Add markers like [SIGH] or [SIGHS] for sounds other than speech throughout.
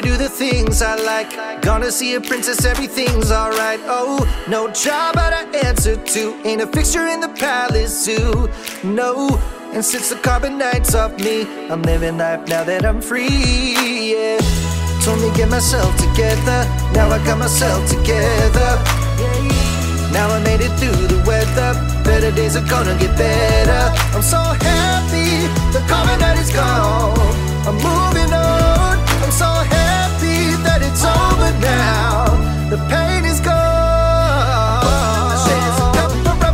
to do the things I like. Gonna see a princess, everything's alright. Oh, no job but I answer to. Ain't a fixture in the palace zoo. No, and since the carbonite's off me, I'm living life now that I'm free. Yeah, told me get myself together. Now I got myself together. Now I made it through the weather. Better days are gonna get better. I'm so happy the carbon night is gone. I'm moving on. I'm so happy now. The pain is gone.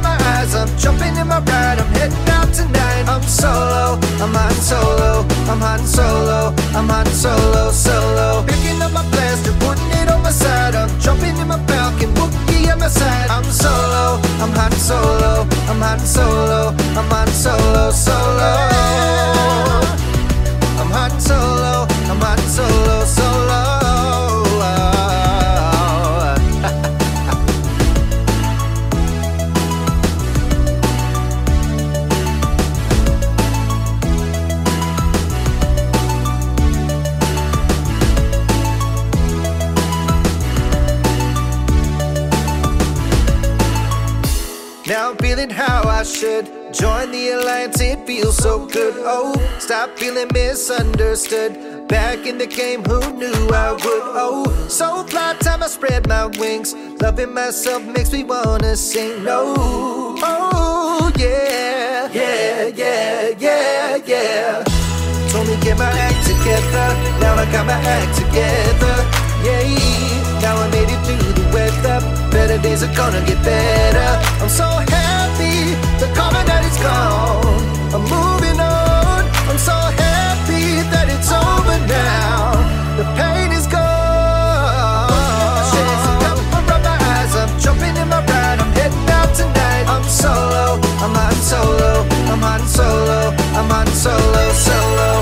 My eyes. I'm jumping in my ride. I'm heading out tonight. I'm solo. I'm solo. I'm solo. I'm solo. Solo. Picking up my blaster, putting it on side. Jumping in my at my side. I'm solo. I'm solo. I'm solo. I'm solo. Solo. I'm Han Solo. I'm Han Solo. Solo. Feeling how I should join the alliance. It feels so good. Oh, stop feeling misunderstood. Back in the game, who knew I would? Oh, so fly time I spread my wings. Loving myself makes me wanna sing. No, oh yeah, yeah, yeah, yeah, yeah. Told me get my act together. Now I got my act together. Yeah, now I made it through. Better days are gonna get better. I'm so happy the carbonite is gone. I'm moving on. I'm so happy that it's over now. The pain is gone. Cover up my eyes. I'm jumping in my ride. I'm heading out tonight. I'm solo. I'm Han Solo. I'm Han Solo. I'm Han Solo. Solo.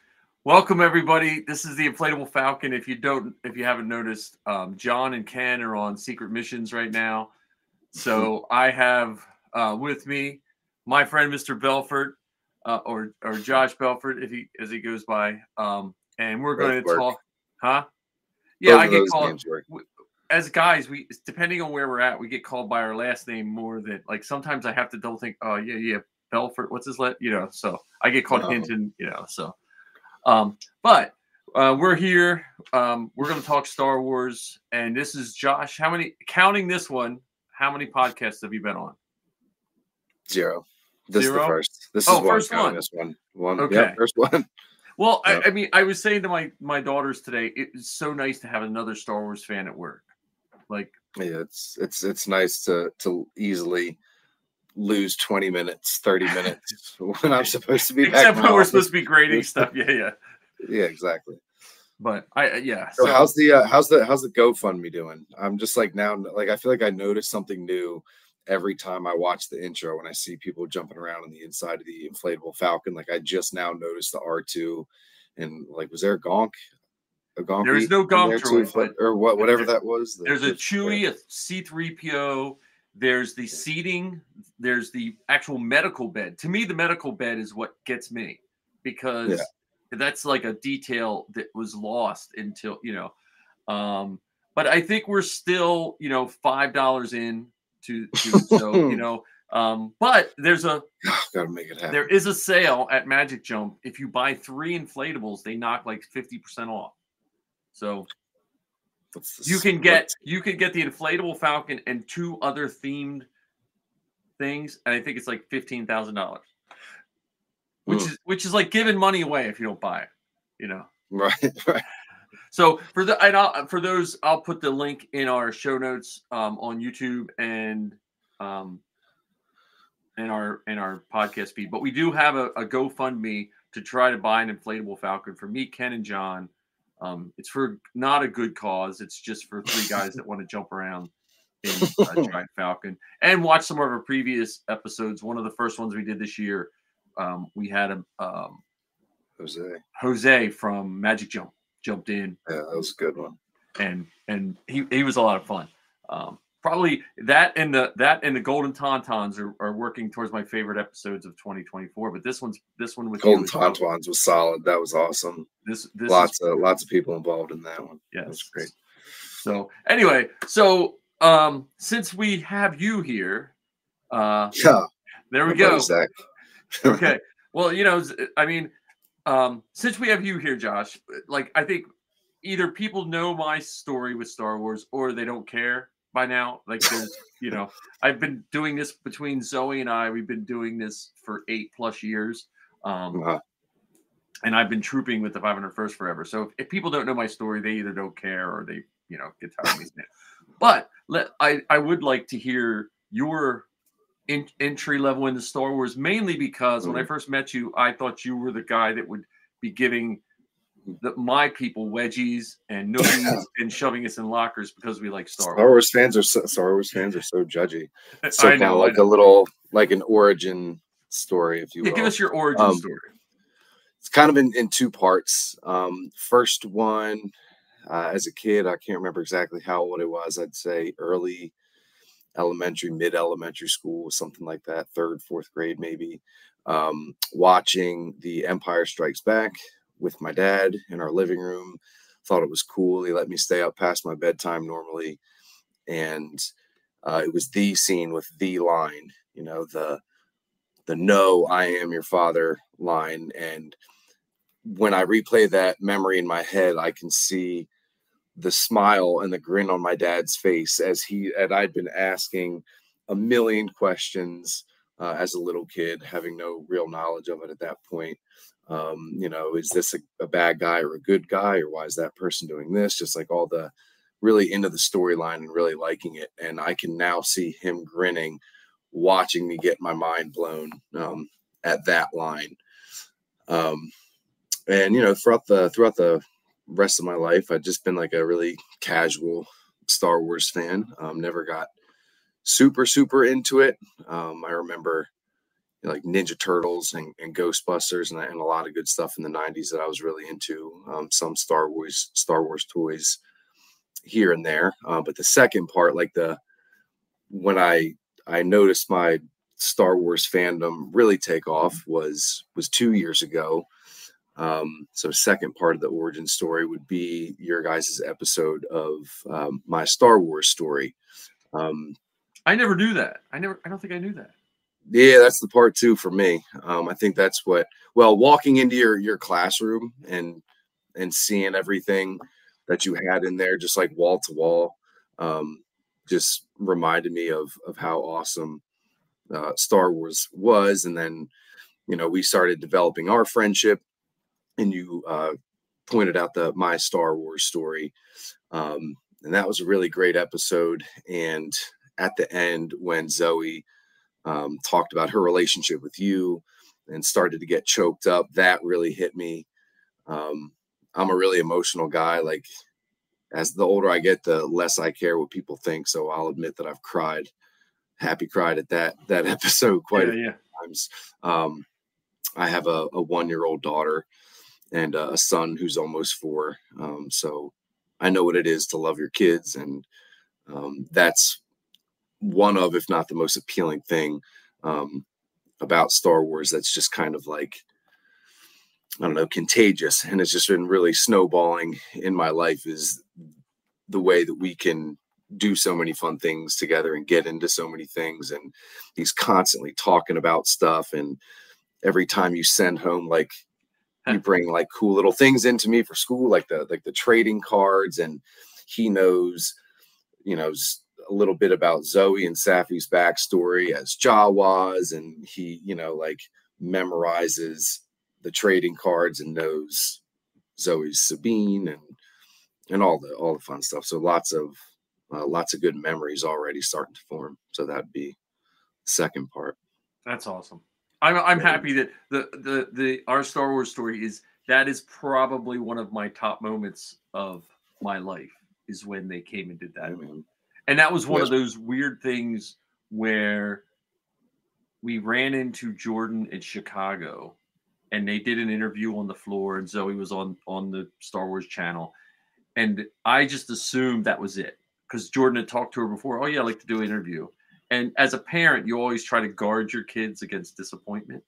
welcome everybody. This is the Inflatable Falcon. If you don't, if you haven't noticed, um, John and Ken are on secret missions right now. So [LAUGHS] I have uh, with me my friend Mr. Belfort, uh, or or Josh Belfort, if he as he goes by, um, and we're going to talk, huh? Yeah, Both I get called as guys. We depending on where we're at, we get called by our last name more than like sometimes I have to double think. Oh yeah, yeah, Belfort. What's his let? You know, so I get called Oh. Hinton. You know, so um, but uh, we're here. Um, we're going to talk Star Wars, and this is Josh. How many? Counting this one, how many podcasts have you been on? Zero. This is the first. This Oh, is one. first one. This one. One. Okay. Yeah, first one. Well, Yep. I, I mean, I was saying to my my daughters today, it's so nice to have another Star Wars fan at work. Like, Yeah, it's it's it's nice to to easily lose 20 minutes, 30 [LAUGHS] minutes when I'm supposed to be back. except when we're supposed to be grading stuff. Yeah, yeah. Yeah, exactly. But I, yeah. So, So, how's the uh, how's the how's the GoFundMe doing? I'm just like now like I feel like I notice something new every time I watch the intro when I see people jumping around on the inside of the inflatable Falcon. Like I just now noticed the R2 and like was there a gonk? A gonk? There is no gonk droid, but or what whatever there- that was. the- there's a the- Chewie, a C3PO. There's the seating. There's the actual medical bed. To me, the medical bed is what gets me because that's like a detail that was lost until you know. Um, but I think we're still, you know, five dollars in to, to so [LAUGHS] you know. Um, but there's a gotta make it happen. there is a sale at Magic Jump. If you buy three inflatables, they knock like fifty percent off. So you can get you can get the inflatable Falcon and two other themed things, and I think it's like fifteen thousand dollars, which Mm. is which is like giving money away if you don't buy it. You know. right, [LAUGHS] right. So for the and I'll, for those, I'll put the link in our show notes um, on YouTube and um, in our in our podcast feed. But we do have a, a GoFundMe to try to buy an inflatable Falcon for me, Ken, and John. Um, it's for not a good cause. It's just for three [LAUGHS] guys that want to jump around in a [LAUGHS] giant Falcon and watch some of our previous episodes. One of the first ones we did this year, um, we had a um, Jose. Jose from Magic Jump jumped in. Yeah, that was a good one. And and he, he was a lot of fun. Um, probably that and the that and the Golden Tauntauns are, are working towards my favorite episodes of 2024. But this one's this one with Golden Tauntauns was solid. That was awesome. This this lots is, of lots of people involved in that one. yeah that's great. So anyway, so um since we have you here, uh [LAUGHS] Yeah, there we go. [LAUGHS] Okay. Well, you know, I mean, um, since we have you here, Josh, like I think either people know my story with Star Wars or they don't care by now. Like there's, you know, I've been doing this between Zoe and I, we've been doing this for eight plus years. Um, Uh, and I've been trooping with the 501st forever. So if, if people don't know my story, they either don't care or they, you know, get tired of me. But let I I would like to hear your in, entry level into Star Wars, mainly because when I first met you, I thought you were the guy that would be giving the, my people wedgies and [LAUGHS] noogies and shoving us in lockers because we like Star Star Wars. Wars fans are so, Star Wars fans are so judgy. [LAUGHS] So I know, of I like know. a little like an origin story, if you Yeah, will. give us your origin Um, story. it's kind of in, in two parts. Um, first one, uh, as a kid, I can't remember exactly how old it was. I'd say early elementary, mid elementary school, something like that, third, fourth grade, maybe. Um, watching The Empire Strikes Back with my dad in our living room. Thought it was cool. He let me stay up past my bedtime normally. And uh, it was the scene with the line, you know, the the no, I am your father line. And when I replay that memory in my head, I can see the smile and the grin on my dad's face as he and I'd been asking a million questions uh, as a little kid, having no real knowledge of it at that point. Um, you know, is this a, a bad guy or a good guy, or why is that person doing this? Just like all the really into the storyline and really liking it. And I can now see him grinning, watching me get my mind blown um, at that line. Um, and you know, throughout the throughout the rest of my life, I've just been like a really casual Star Wars fan. Um, never got super super into it. Um, I remember like Ninja Turtles and, and Ghostbusters and, and a lot of good stuff in the '90s that I was really into. Um, some Star Wars Star Wars toys here and there, uh, but the second part, like the when I I noticed my Star Wars fandom really take off was was two years ago. Um, so second part of the origin story would be your guys' episode of um, my Star Wars story. Um, I never knew that. I never. I don't think I knew that. Yeah, that's the part too for me. Um, I think that's what. Well, walking into your your classroom and and seeing everything that you had in there, just like wall to wall, um, just reminded me of of how awesome uh, Star Wars was. And then, you know, we started developing our friendship, and you uh, pointed out the my Star Wars story, um, and that was a really great episode. And at the end, when Zoe um, talked about her relationship with you and started to get choked up, that really hit me. Um, I'm a really emotional guy. Like, as the older I get, the less I care what people think. So I'll admit that I've cried, happy cried at that [LAUGHS] that episode quite yeah, a yeah. times. Um, I have a, a one year old daughter and a son who's almost four. Um, so I know what it is to love your kids. And um, that's one of, if not the most appealing thing um, about Star Wars that's just kind of like, I don't know, contagious. And it's just been really snowballing in my life is the way that we can do so many fun things together and get into so many things. And he's constantly talking about stuff. And every time you send home, like, you bring like cool little things into me for school, like the like the trading cards, and he knows, you know, a little bit about Zoe and Safi's backstory as Jawas, and he, you know, like memorizes the trading cards and knows Zoe's Sabine and and all the all the fun stuff. So lots of uh, lots of good memories already starting to form. So that'd be second part. That's awesome. I'm I'm happy that the the the our Star Wars story is that is probably one of my top moments of my life is when they came and did that. Mhm. And that was one Yes. of those weird things where we ran into Jordan in Chicago and they did an interview on the floor and Zoe was on on the Star Wars channel and I just assumed that was it because Jordan had talked to her before. Oh yeah, I like to do an interview. And as a parent, you always try to guard your kids against disappointment.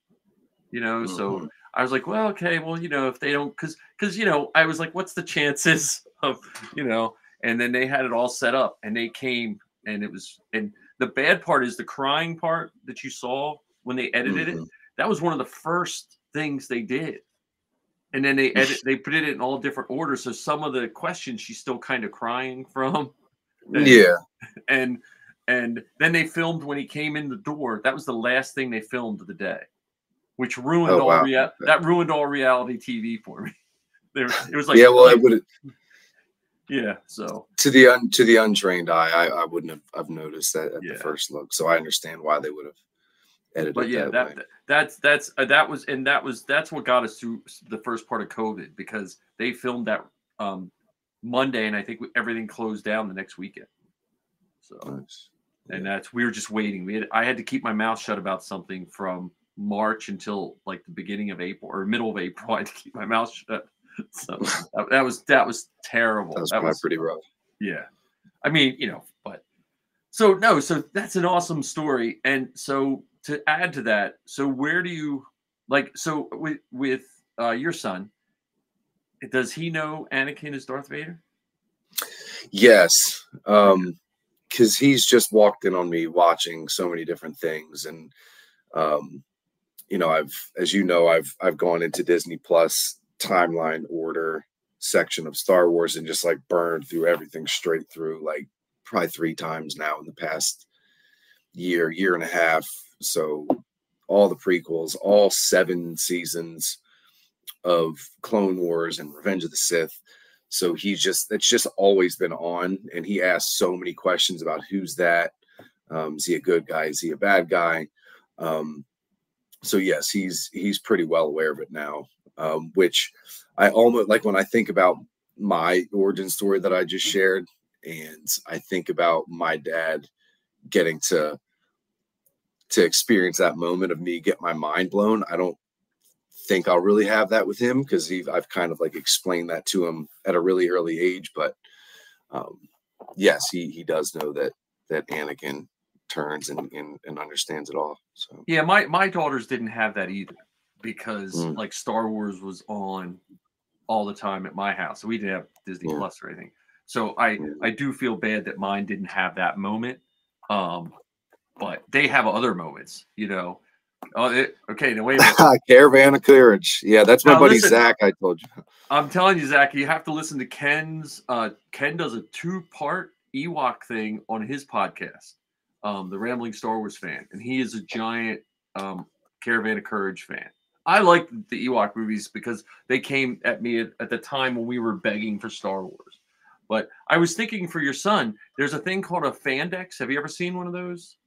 You know, so Mhm. I was like, well, okay, well, you know, if they don't, because, because, you know, I was like, what's the chances [LAUGHS] of, you know, and then they had it all set up and they came and it was, and the bad part is the crying part that you saw when they edited it. Mhm. That was one of the first things they did. And then they edit, [LAUGHS] they put it in all different orders. So some of the questions she's still kind of crying from. [LAUGHS] And- Yeah. And, and then they filmed when he came in the door. That was the last thing they filmed of the day, which ruined Oh, all wow. rea- that ruined all reality TV for me. [LAUGHS] There, it was like yeah. Well, like- it would yeah. So to the un, to the untrained eye, I, I wouldn't have I've noticed that at Yeah. the first look. So I understand why they would have edited. but yeah, that, that, that's that's uh, that was and that was that's what got us through the first part of COVID because they filmed that um Monday and I think everything closed down the next weekend. So Nice. and that's we were just waiting. We had I had to keep my mouth shut about something from March until like the beginning of April or middle of April. [LAUGHS] I had to keep my mouth shut. [LAUGHS] So that, that was that was terrible. That was that was pretty rough. yeah. I mean, you know, but so no, so that's an awesome story. And so to add to that, so where do you like so with with uh your son, does he know Anakin is Darth Vader? Yes. Um because he's just walked in on me watching so many different things. And um, you know, I've as you know, I've I've gone into Disney Plus timeline order section of Star Wars and just like burned through everything straight through like probably three times now in the past year, year and a half. So all the prequels, all seven seasons of Clone Wars and Revenge of the Sith. So he's just it's just always been on, and he asks so many questions about who's that. Um, is he a good guy? Is he a bad guy? Um, so yes, he's he's pretty well aware of it now. Um, which I almost like when I think about my origin story that I just shared, and I think about my dad getting to to experience that moment of me get my mind blown. I don't think I'll really have that with him because I've kind of like explained that to him at a really early age. But um, yes, he he does know that that Anakin turns and, and and understands it all. So Yeah, my my daughters didn't have that either because Mm. like Star Wars was on all the time at my house. So we didn't have Disney Yeah. Plus or anything. So I Yeah. I do feel bad that mine didn't have that moment. Um, but they have other moments, you know. Oh, it, okay. Now wait a minute. [LAUGHS] caravan of courage. Yeah, that's my Now, buddy listen. Zach. I told you. I'm telling you, Zach, you have to listen to Ken's. Uh, Ken does a two-part Ewok thing on his podcast, um, the Rambling Star Wars fan, and he is a giant um, Caravan of Courage fan. I like the Ewok movies because they came at me at, at the time when we were begging for Star Wars. But I was thinking for your son, there's a thing called a Fandex. Have you ever seen one of those?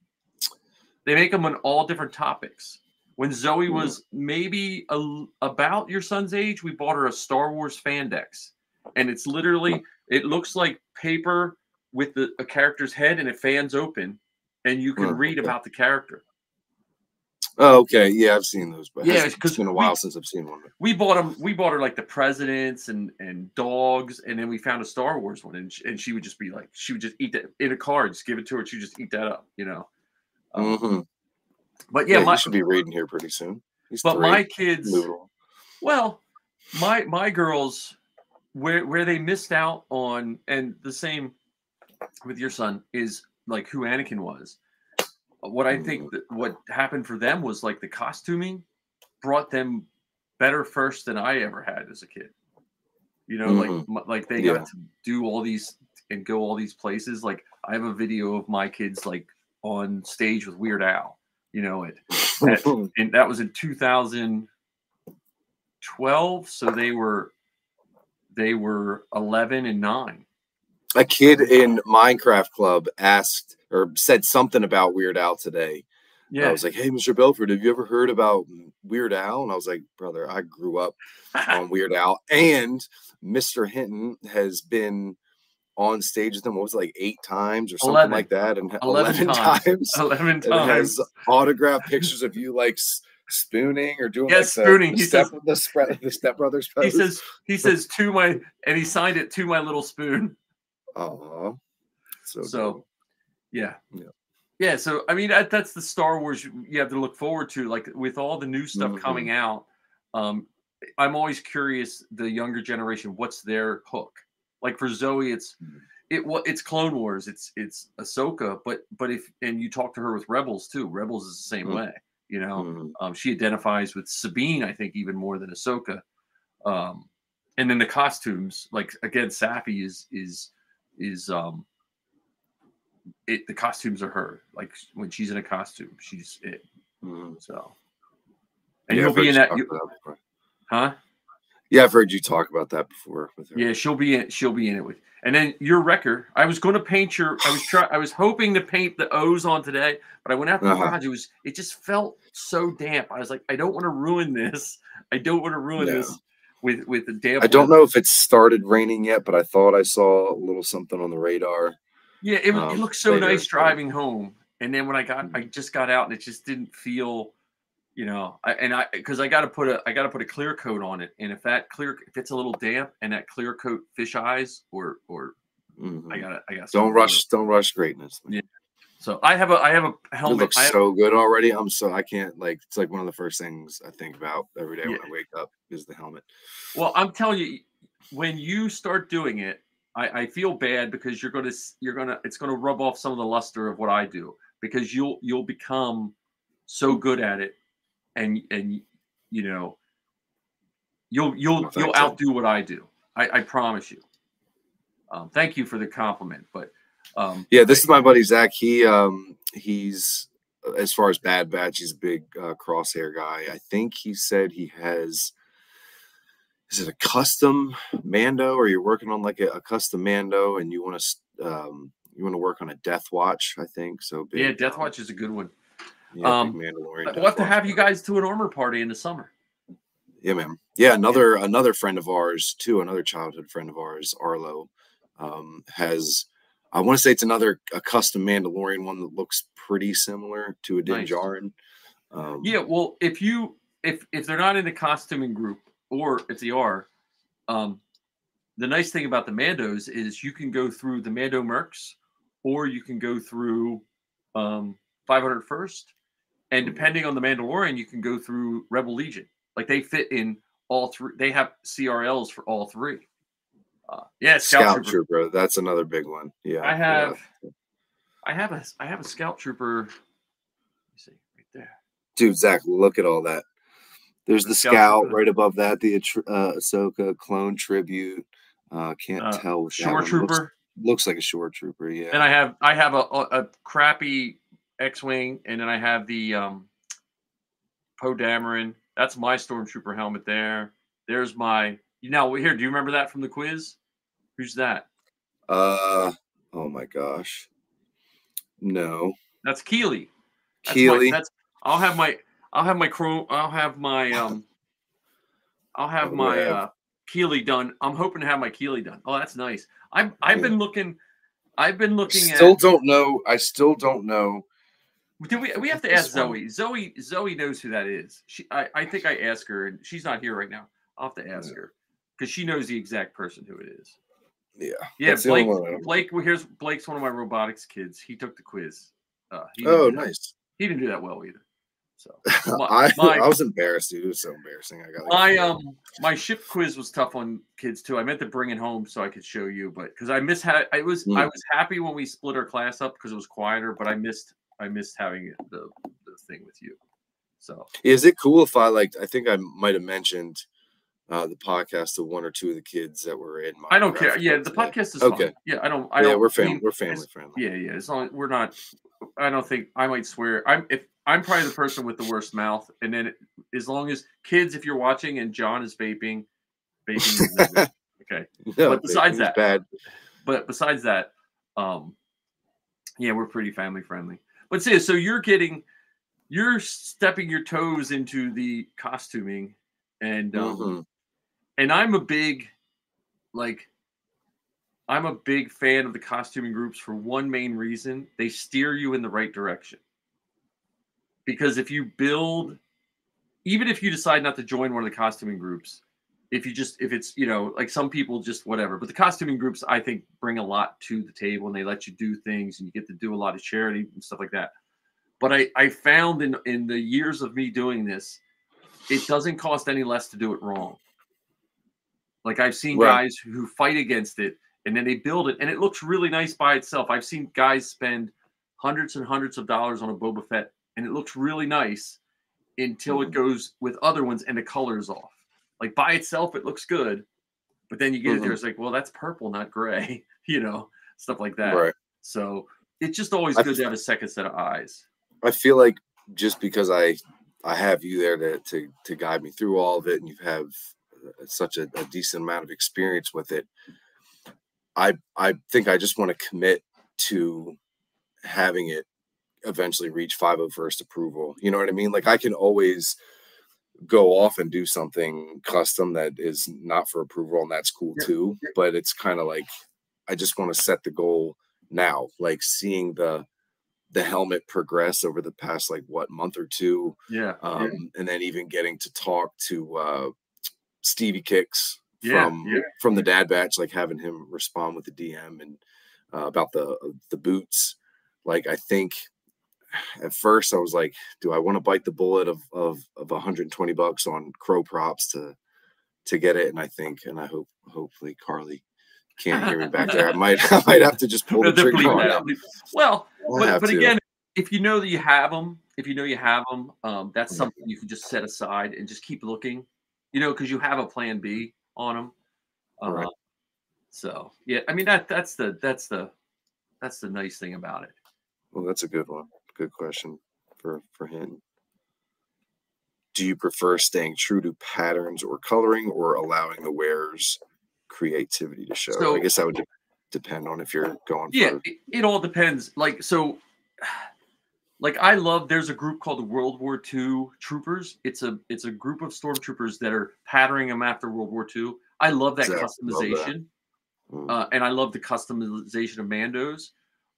They make them on all different topics. When Zoe was hmm. maybe a, about your son's age, we bought her a Star Wars Fandex, and it's literally it looks like paper with the, a character's head, and it fans open, and you can read about the character. Oh, okay. Yeah, I've seen those, but Yeah, it's been a we- while since I've seen one. We bought them. We bought her like the presidents and and dogs, and then we found a Star Wars one, and she, and she would just be like, she would just eat that in a card, just give it to her, she would just eat that up, you know. Um, Mhm. But Yeah, yeah, my should be reading here pretty soon. He's but three. my kids. Well, my my girls, where where they missed out on, and the same with your son is like who Anakin was. What I think that what happened for them was like the costuming brought them better first than I ever had as a kid. You know, like Mhm. like like they Yeah. got to do all these and go all these places. Like I have a video of my kids like on stage with Weird Al. You know, it [LAUGHS] and that was in 2012 so they were they were 11 and 9 a kid in Minecraft Club asked or said something about Weird Al today. Yeah. I was like, "Hey, Mr. Belford, have you ever heard about Weird Al?" And I was like, "Brother, I grew up on [LAUGHS] Weird Al, and Mr. Hinton has been on stage with them. What was it, like eight times or something 11. like that? And 11 eleven, [LAUGHS] times. times. eleven And it times. has autographed pictures of you like spooning or doing Yeah, like spooning. The, He the step, says- the, spread, the Step Brothers pose. He says he says to my and he signed it to my little spoon. "Oh, so, So. Yeah. Yeah. Yeah. So I mean that, that's the Star Wars you have to look forward to. Like with all the new stuff Mhm. coming out, um, I'm always curious the younger generation, what's their hook? Like for Zoe, it's Mhm. it it's Clone Wars, it's it's Ahsoka, but but if and you talk to her with Rebels too, Rebels is the same Mhm. way. You know, Mhm. um, she identifies with Sabine, I think, even more than Ahsoka. Um, and then the costumes, like again, Safi is is is um it the costumes are her. Like when she's in a costume, she's it. Mhm. So and Yeah, you'll be in that, you- that huh? Yeah, I've heard you talk about that before with her. Yeah, she'll be in. She'll be in it with. And then your wrecker. I was going to paint your. I was try. I was hoping to paint the O's on today, but I went out to the Uh-huh. garage. It was. It just felt so damp. I was like, I don't want to ruin this. I don't want to ruin No. this with with the damp. I don't know if it's started raining yet, but I thought I saw a little something on the radar. Yeah, it, was- it um, looked so later, nice driving home, and then when I got, Mm-hmm. I just got out, and it just didn't feel, you know, I, and I because I got to put a, I got to put a clear coat on it, and if that clear, if it's a little damp, and that clear coat fish eyes, or or Mhm. I gotta I got. Don't rush, don't rush greatness. man. Yeah. So I have a, I have a It helmet. looks have- so good already. I'm so I can't like it's like one of the first things I think about every day Yeah. when I wake up is the helmet. Well, I'm telling you, when you start doing it, I, I feel bad because you're gonna you're gonna it's gonna rub off some of the luster of what I do because you'll you'll become so good at it, and and you know you'll you'll you'll outdo what I do. I, I promise you. Um, thank you for the compliment, but um, Yeah, this is my buddy Zach. He um he's as far as Bad Batch, he's a big uh, crosshair guy. I think he said he has is it a custom Mando or you're working on like a, a custom Mando and you want to um you want to work on a Death Watch, I think. So big, yeah, Death um, Watch is a good one. yeah, um, Mandalorian. We'll have to have you guys to an armor party in the summer. Yeah, man. Yeah, another another friend of ours too, another childhood friend of ours, Arlo, um, has I want to say it's another a custom Mandalorian one that looks pretty similar to a Din Nice. Djarin. Um, Yeah, well, if you if if they're not in the costuming group or if they are, um, the nice thing about the Mandos is you can go through the Mando Mercs or you can go through um 501st, and depending on the Mandalorian, you can go through Rebel Legion. Like they fit in all three. They have CRLs for all three. Uh, yeah, Scout, Scout Trooper. Trooper. That's another big one. Yeah, I yeah. have, I have a, I have a Scout Trooper. Let me see right there. dude. Zach, look at all that. There's The the Scout Scout right above that. The uh, Ahsoka clone tribute. Uh, can't Uh, tell. Shore one looks- Trooper. looks, like a shore trooper. Yeah. And I have I have a, a, a crappy X-wing, and then I have the um, Poe Dameron. That's my stormtrooper helmet there. There's my. You know here. Do you remember that from the quiz? Who's that? uh, oh my gosh. No, That's Keely. That's Keely. My, that's. I'll have my. I'll have my chrome. I'll have my. [LAUGHS] Um. I'll have I my uh, Keely done. I'm hoping to have my Keely done. Oh, that's nice. I've I've Yeah. been looking. I've been looking still at. don't know. I still don't know. Do we we have to ask. Zoe. Zoe Zoe knows who that is. She I, I think I asked her and she's not here right now. I'll have to ask Yeah. her because she knows the exact person who it is. Yeah. Yeah, That's the only Blake I Blake well, here's Blake's one of my robotics kids. He took the quiz. Uh, Oh, do that- nice. He didn't do that well either. So [LAUGHS] my, I, my- I was embarrassed, dude. It was so embarrassing. I got my [LAUGHS] um my ship quiz was tough on kids too. I meant to bring it home so I could show you, but because I miss ha- I was I Mm. was happy when we split our class up because it was quieter, but I missed I missed having the the thing with you. So Is it cool if I like? I think I might have mentioned uh the podcast to one or two of the kids that were in my. I don't care. Yeah, the today. podcast is Okay. fine. Yeah, I don't. I yeah, don't. we're I family. mean, we're family friendly. Yeah, yeah. As long as we're not. I don't think I might swear. I'm if I'm probably the person with the worst mouth, and then it, as long as kids, if you're watching and John is vaping, vaping is [LAUGHS] okay. No, But besides that- bad. But besides that, um, yeah, we're pretty family friendly. But see, so you're getting you're stepping your toes into the costuming and um, Mhm. And I'm a big like I'm a big fan of the costuming groups for one main reason. They steer you in the right direction. Because if you build even if you decide not to join one of the costuming groups, if you just if it's, you know, like some people just whatever, but the costuming groups I think bring a lot to the table and they let you do things and you get to do a lot of charity and stuff like that. But I I found in in the years of me doing this, it doesn't cost any less to do it wrong. Like I've seen Right. guys who fight against it and then they build it and it looks really nice by itself. I've seen guys spend hundreds and hundreds of dollars on a Boba Fett and it looks really nice until it Mhm. goes with other ones and the color's off. Like by itself, it looks good, but then you get it there, it's like, well, that's purple, not gray, [LAUGHS] you know, stuff like that. Right. So it's just always I good to have a second set of eyes. I feel like just because I I have you there to to to guide me through all of it, and you have such a, a decent amount of experience with it, I I think I just want to commit to having it eventually reach 501st approval. You know what I mean? Like I can always go off and do something custom that is not for approval, and that's cool Yeah. too. But it's kind of like I just want to set the goal now, like seeing the the helmet progress over the past like what month or two Yeah. um and then even getting to talk to uh stevie kicks Yeah, from yeah. from the dad batch like having him respond with the dm and uh, about the the boots like i think at first i was like do i want to bite the bullet of of of 120 bucks on crow props to to get it and i think and i hope hopefully carly can't hear me back there i might i might have to just pull the [LAUGHS] trigger on that. Well, I'll but, but to. again, if you know that you have them, if you know you have them, um, that's Mhm. something you can just set aside and just keep looking, you know, because you have a plan B on them. Uh, Right. So yeah, I mean that that's the that's the that's the nice thing about it. Well, that's a good one. Good question for for him. Do you prefer staying true to patterns or coloring, or allowing the wearer's creativity to show? So- I guess that would de- depend on if you're going Yeah, for. it, it all depends. Like so, like I love. There's a group called the World War II Troopers. It's a it's a group of stormtroopers that are patterning them after World War II. I love that Exactly, love that. customization. Mm, uh, and I love the customization of Mandos.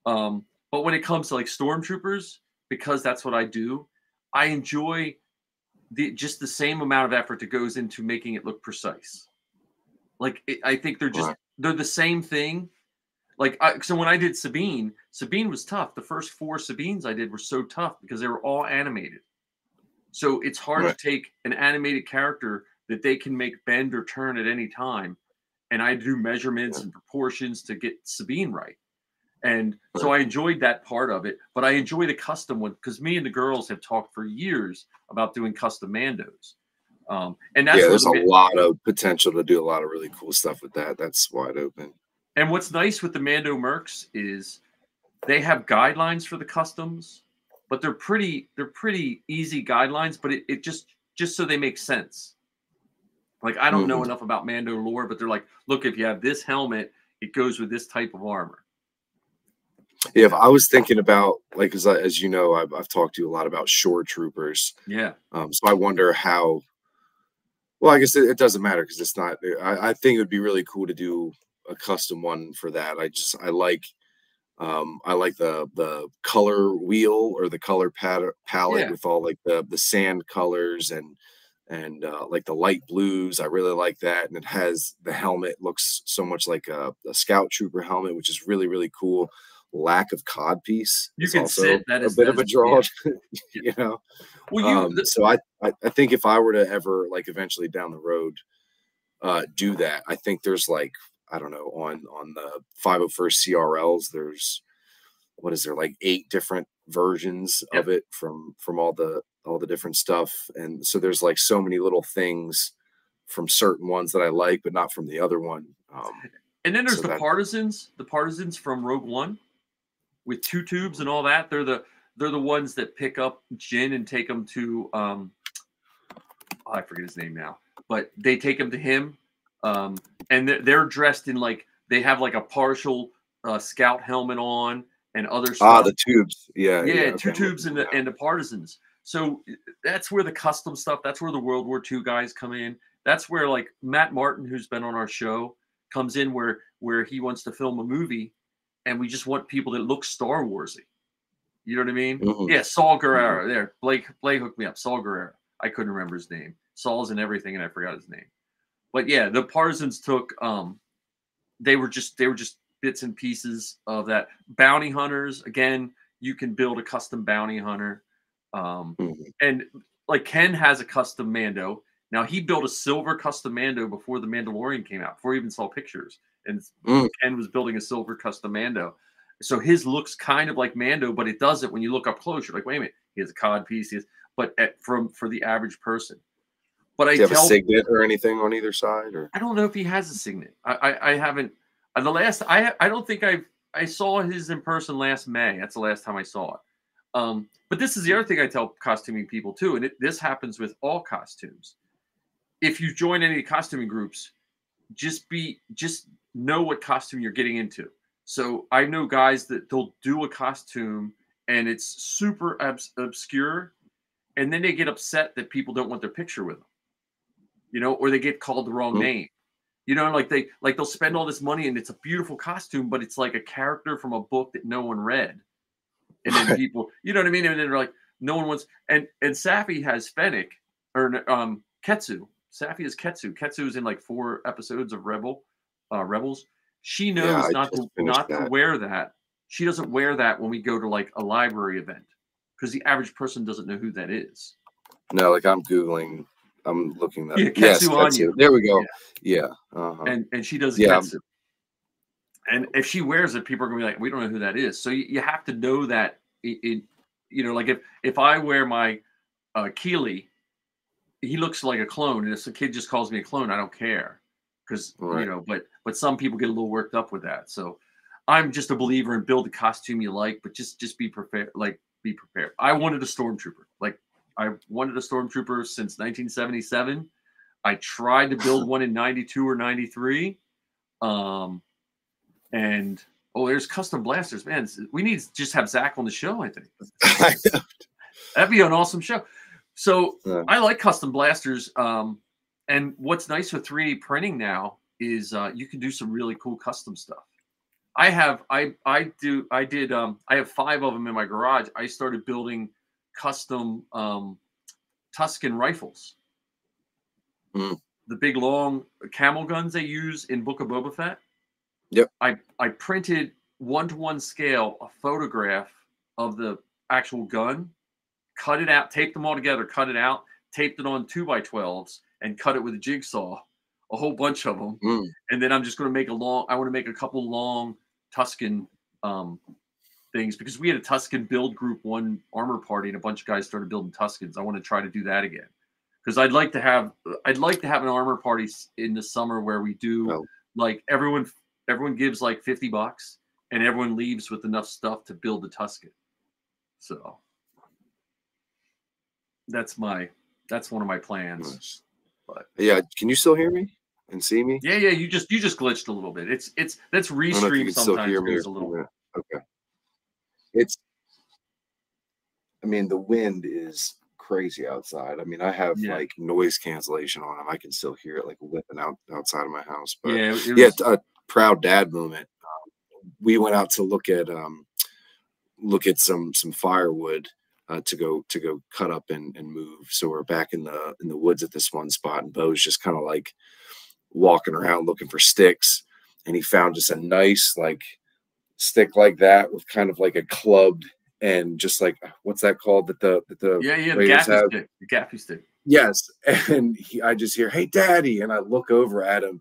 Um, but when it comes to like stormtroopers, because that's what I do, I enjoy the just the same amount of effort that goes into making it look precise. Like it, I think they're just Right. they're the same thing. Like I, so when I did Sabine, Sabine was tough. The first four Sabines I did were so tough because they were all animated. So it's hard Right. to take an animated character that they can make bend or turn at any time and I do measurements Yeah. and proportions to get Sabine right. And so I enjoyed that part of it, but I enjoy the custom one because me and the girls have talked for years about doing custom Mandos. Um, and that's yeah, there's the a lot of potential to do a lot of really cool stuff with that. That's wide open. And what's nice with the Mando Mercs is they have guidelines for the customs, but they're pretty they're pretty easy guidelines, but it, it just just so they make sense. Like I don't know Mhm. enough about Mando lore, but they're like, look, if you have this helmet, it goes with this type of armor. Yeah, if I was thinking about like as as you know, I've, I've talked to you a lot about shore troopers. Yeah. Um, so I wonder how. Well, I guess it, it doesn't matter because it's not. I, I think it would be really cool to do a custom one for that. I just I like, um, I like the the color wheel or the color pat- palette Yeah. with all like the the sand colors and and uh, like the light blues. I really like that, and it has the helmet looks so much like a, a scout trooper helmet, which is really really cool. Lack of cod piece. You is can also sit, that a bit of a draw. yeah. [LAUGHS] you know. Well, you Um, the- so I, I I think if I were to ever like eventually down the road uh do that, I think there's like I don't know on on the 501st CRLs there's what is there like eight different versions of it from from all the all the different stuff and so there's like so many little things from certain ones that I like but not from the other one. Um and then there's so the that- partisans, the partisans from Rogue One, with two tubes and all that. They're the they're the ones that pick up Jyn and take him to um, oh, I forget his name now, but they take him to him, um, and they're, they're dressed in like they have like a partial uh, scout helmet on and other stuff. ah the tubes. Yeah. yeah, okay, two I'm tubes and the and the partisans. so that's where the custom stuff, that's where the World War II guys come in. That's where like Matt Martin, who's been on our show, comes in where where he wants to film a movie, and we just want people that look Star Warsy. You know what I mean? Mhm. Yeah, Saw Gerrera. There, Blake Blake hooked me up. Saw Gerrera. I couldn't remember his name. Saw's in everything, and I forgot his name. But yeah, the Partisans took. um They were just they were just bits and pieces of that. Bounty hunters. Again, you can build a custom bounty hunter. Um Mhm. and like Ken has a custom Mando. Now he built a silver custom Mando before the Mandalorian came out, before he even saw pictures. And Mm. Ken was building a silver custom Mando. So his looks kind of like Mando, but it doesn't when you look up close. You're like, wait a minute, he has a cod piece. He has, but at, from for the average person. But I Do you have a signet or anything on either side, or I don't know if he has a signet. I I, I haven't. Uh, the last I I don't think I I saw his in person last May. That's the last time I saw it. Um, but this is the other thing I tell costuming people too, and it, this happens with all costumes. If you join any costuming groups, just be just know what costume you're getting into. So I know guys that they'll do a costume and it's super obs- obscure, and then they get upset that people don't want their picture with them you know, or they get called the wrong name. You know, like they like they'll spend all this money and it's a beautiful costume, but it's like a character from a book that no one read. And then [LAUGHS] people, you know what I mean? And then they're like, no one wants and and Safi has Fennec or um Ketsu. Safi is Ketsu. Ketsu is in like four episodes of Rebel, uh Rebels. She knows Yeah, not to not to wear that. She doesn't wear that when we go to like a library event because the average person doesn't know who that is. no? Like I'm googling, I'm looking that. Yeah, yes, that's Anya. it. There we go. Yeah. Uh-huh. and and she does Yeah. ketsu. And if she wears it, people are gonna be like, "We don't know who that is." So you, you have to know that it, it, you know, like if if I wear my uh, Keeley, he looks like a clone, and if a kid just calls me a clone, I don't care because Right. you know. But but some people get a little worked up with that. So I'm just a believer in build the costume you like, but just just be prepared. Like be prepared. I wanted a stormtrooper. Like I wanted a stormtrooper since 1977. I tried to build [LAUGHS] one in 92 or 93. Um, and oh, there's custom blasters, man. We need to just have Zach on the show, I think. [LAUGHS] That'd be an awesome show. So Yeah. I like custom blasters. Um, and what's nice with 3D printing now is uh, you can do some really cool custom stuff. I have I I do I did um I have five of them in my garage. I started building custom um Tusken rifles. Mm. The big long camel guns they use in Book of Boba Fett. Yep. I I printed one to one scale a photograph of the actual gun, cut it out, taped them all together, cut it out, taped it on two by twelves, and cut it with a jigsaw, a whole bunch of them. Mm. And then I'm just going to make a long. I want to make a couple long Tusken um, things because we had a Tusken build group one armor party, and a bunch of guys started building Tuskens. I want to try to do that again because I'd like to have I'd like to have an armor party in the summer where we do Oh. like everyone everyone gives like 50 bucks and everyone leaves with enough stuff to build the Tusken. So that's my that's one of my plans. Nice. But- yeah, can you still hear me and see me? Yeah, yeah, you just you just glitched a little bit. It's it's that's I don't know if you restream can still sometimes hear me. a little yeah, Okay. It's. I mean, the wind is crazy outside. I mean, I have Yeah. like noise cancellation on them. I can still hear it like whipping out outside of my house. But yeah, yeah, was- t- a proud dad moment. Um, we went out to look at um, look at some some firewood uh, to go to go cut up and, and move. So we're back in the in the woods at this one spot, and Bo's just kind of like walking around looking for sticks, and he found just a nice like stick like that with kind of like a clubbed and just like what's that called that the that the yeah, yeah, the gaffi have- stick, the gaffi stick. Yes. [LAUGHS] And he, I just hear, hey, daddy. And I look over at him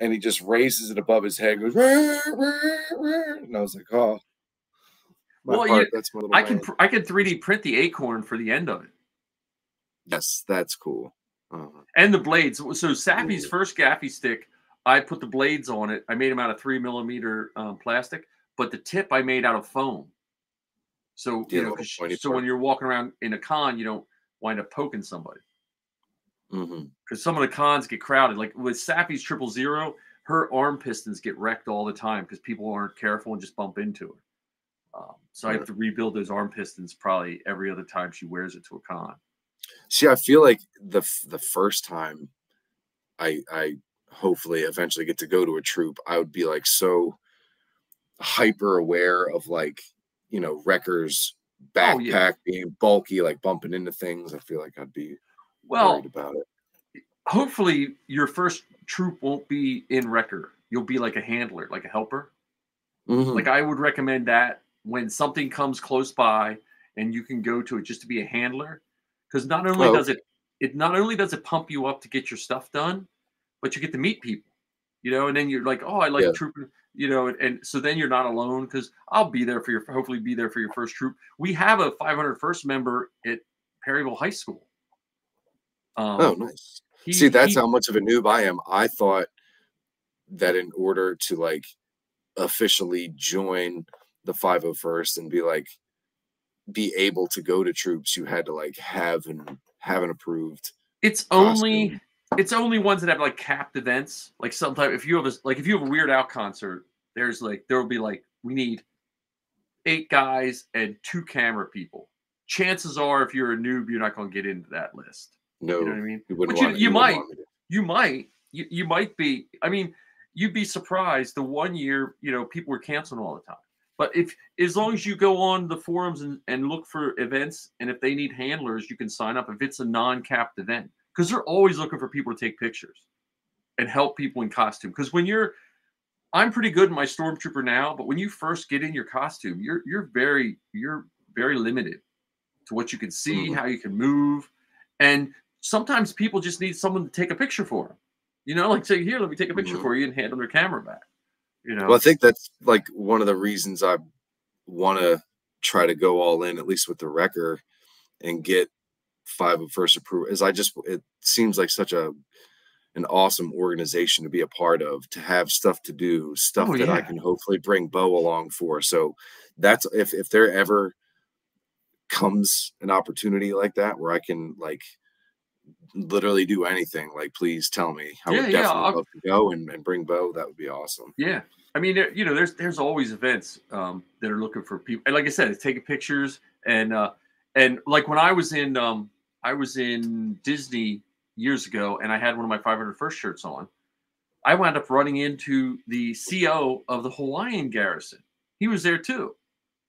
and he just raises it above his head, goes, and I was like, oh, Well, heart, you- that's my I can I can 3D print the acorn for the end of it Yes, that's cool. Uh-huh. and the blades. So Sappy's first gaffi stick, I put the blades on it. I made them out of three millimeter um, plastic, but the tip I made out of foam. So Yeah, you know, little 'cause- pointy so part. when you're walking around in a con, you don't wind up poking somebody. Because some of the cons get crowded. Like with Safi's triple zero, her arm pistons get wrecked all the time because people aren't careful and just bump into her. Um, so I have to rebuild those arm pistons probably every other time she wears it to a con. See, I feel like the the first time I I hopefully eventually get to go to a troop, I would be like so hyper aware of like you know wreckers backpack Oh, yeah. being bulky, like bumping into things. I feel like I'd be Well, worried about it. hopefully your first troop won't be in wrecker. You'll be like a handler, like a helper. Mhm. Like I would recommend that when something comes close by and you can go to it just to be a handler, because not only Oh, does it it not only does it pump you up to get your stuff done, but you get to meet people, you know, and then you're like, oh, I like Yeah. trooping, you know, and, and so then you're not alone because I'll be there for your hopefully be there for your first troop. We have a 501st member at Perryville High School. Um, oh, nice. he- See, that's he- how much of a noob I am. I thought that in order to like officially join the 501st and be like be able to go to troops, you had to like have an have an approved It's only costume. It's only ones that have like capped events. Like sometimes if you have a like if you have a Weird Al concert, there's like there will be like we need eight guys and two camera people. Chances are, if you're a noob, you're not going to get into that list. no You know what I mean? you But you- you wouldn't might. want me to- You might you, you might be. I mean, you'd be surprised. The one year, you know, people were canceling all the time. But if as long as you go on the forums and, and look for events, and if they need handlers, you can sign up if it's a non-capped event because they're always looking for people to take pictures and help people in costume. Because when you're, I'm pretty good in my stormtrooper now, but when you first get in your costume, you're you're very you're very limited to what you can see, Mhm. how you can move, and sometimes people just need someone to take a picture for them. You know, like say, here, let me take a picture Mhm. for you and hand them their camera back. You know, Well, I think that's like one of the reasons I want to try to go all in, at least with the wrecker, and get 501st approval. Is I just it seems like such a an awesome organization to be a part of, to have stuff to do, stuff Oh, that I can hopefully bring Bo along for. So that's if if there ever comes an opportunity like that where I can like literally do anything, like please tell me. I Yeah, would definitely I'll- love to go and, and bring Bo. That would be awesome. Yeah, I mean, you know, there's there's always events um, that are looking for people, and like I said, it's taking pictures and uh, and like when I was in um, I was in Disney years ago, and I had one of my 501st shirts on. I wound up running into the CO of the Hawaiian garrison. He was there too.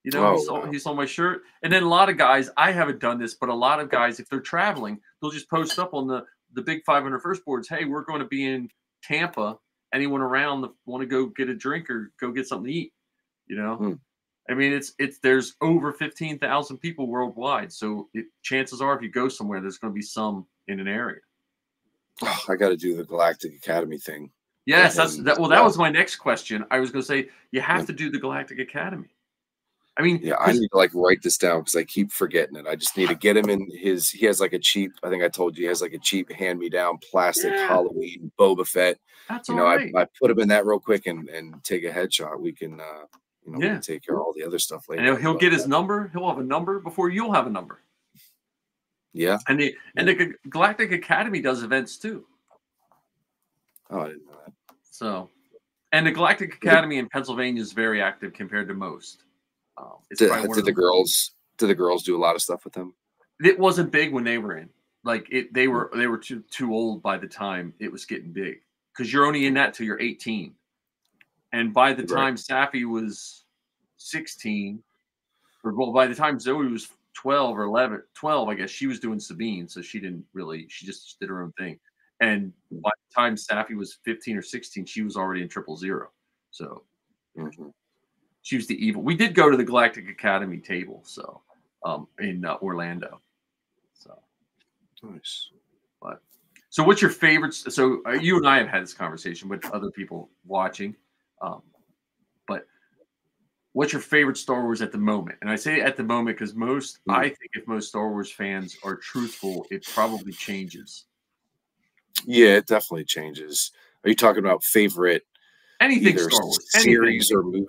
You know, Oh, he, saw, wow. he saw my shirt, and then a lot of guys. I haven't done this, but a lot of guys, if they're traveling, they'll just post up on the the big 501st boards. Hey, we're going to be in Tampa anyone around want to go get a drink or go get something to eat you know Hmm. I mean it's it's there's over 15,000 people worldwide so it, chances are if you go somewhere there's going to be some in an area Oh, [SIGHS] I got to do the Galactic Academy thing. yes that's that well that was my next question i was going to say you have to do the galactic academy i mean Yeah, I need to like write this down because I keep forgetting it. I just need to get him in his. He has like a cheap. I think I told you he has like a cheap hand me down plastic Yeah. Halloween Boba Fett. that's You know, right I, I put him in that real quick and and take a headshot. We can, uh, you know, Yeah. take care of all the other stuff later. and he'll, he'll get his uh, number he'll have a number before you'll have a number Yeah. and the and the galactic academy does events too Oh, I didn't know that. So, and the Galactic Academy in Pennsylvania is very active compared to most. Um, it's Did, did of the girls? Did the girls do a lot of stuff with them? It wasn't big when they were in. Like it, they were they were too too old by the time it was getting big because you're only in that till you're 18, and by the Right. time Safi was 16, or well, by the time Zoe was 12 or 11, 12, I guess she was doing Sabine, so she didn't really she just did her own thing. And by the time Safi was 15 or 16, she was already in triple zero. So Mhm. she was the evil. We did go to the Galactic Academy table, so um, in uh, Orlando. So, Nice. But so what's your favorite? So uh, you and I have had this conversation with other people watching, um, but what's your favorite Star Wars at the moment? And I say at the moment because most, Hmm. I think, if most Star Wars fans are truthful, it probably changes. Yeah, it definitely changes. Are you talking about favorite Anything Star Wars, anything. series or movie?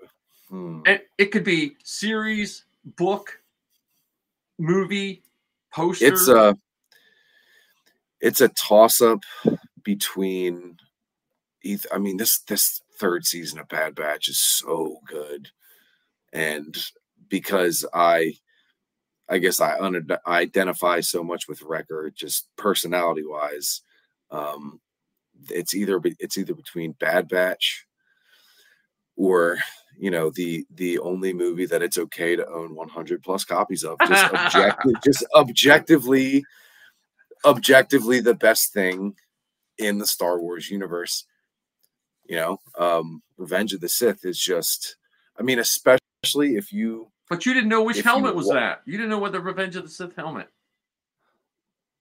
Hmm. And it could be series, book, movie, poster. it's a it's a toss up between I mean this this third season of Bad Batch is so good and because I I guess I un- identify so much with Wrecker, just personality wise. Um, it's either it's either between Bad Batch or you know the the only movie that it's okay to own 100 plus copies of just objective [LAUGHS] just objectively objectively the best thing in the Star Wars universe. You know, um, Revenge of the Sith is just, I mean, especially if you. But you didn't know which helmet was wa- that. You didn't know what the Revenge of the Sith helmet.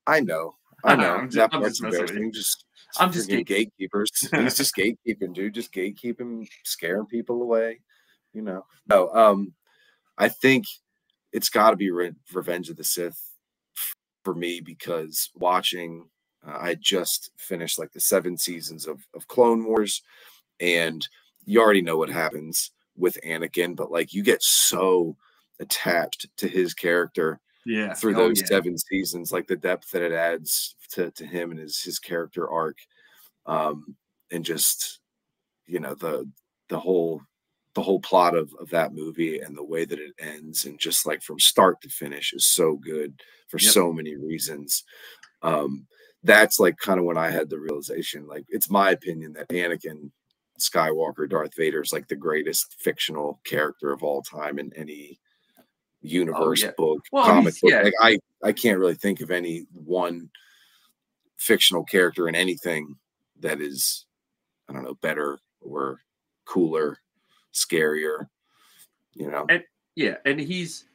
I know, [LAUGHS] I know. I'm just- that I'm just embarrassing. Just, I'm just freaking gatekeepers. [LAUGHS] He's just gatekeeping, dude. Just gatekeeping, scaring people away. You know. No, um, I think it's got to be Re- Revenge of the Sith for me because watching, uh, I just finished like the seven seasons of of Clone Wars, and you already know what happens with Anakin, but like you get so attached to his character Yeah. through Oh, those yeah. seven seasons, like the depth that it adds to, to him and his his character arc, um, and just you know the the whole the whole plot of, of that movie and the way that it ends and just like from start to finish is so good for Yep. so many reasons. Um, that's like kind of when I had the realization, like it's my opinion that Anakin Skywalker, Darth Vader is like the greatest fictional character of all time in any universe Oh, yeah. book, Well, comic book. yeah. Like I, I can't really think of any one fictional character in anything that is, I don't know, better or cooler, scarier. You know, and Yeah, and he's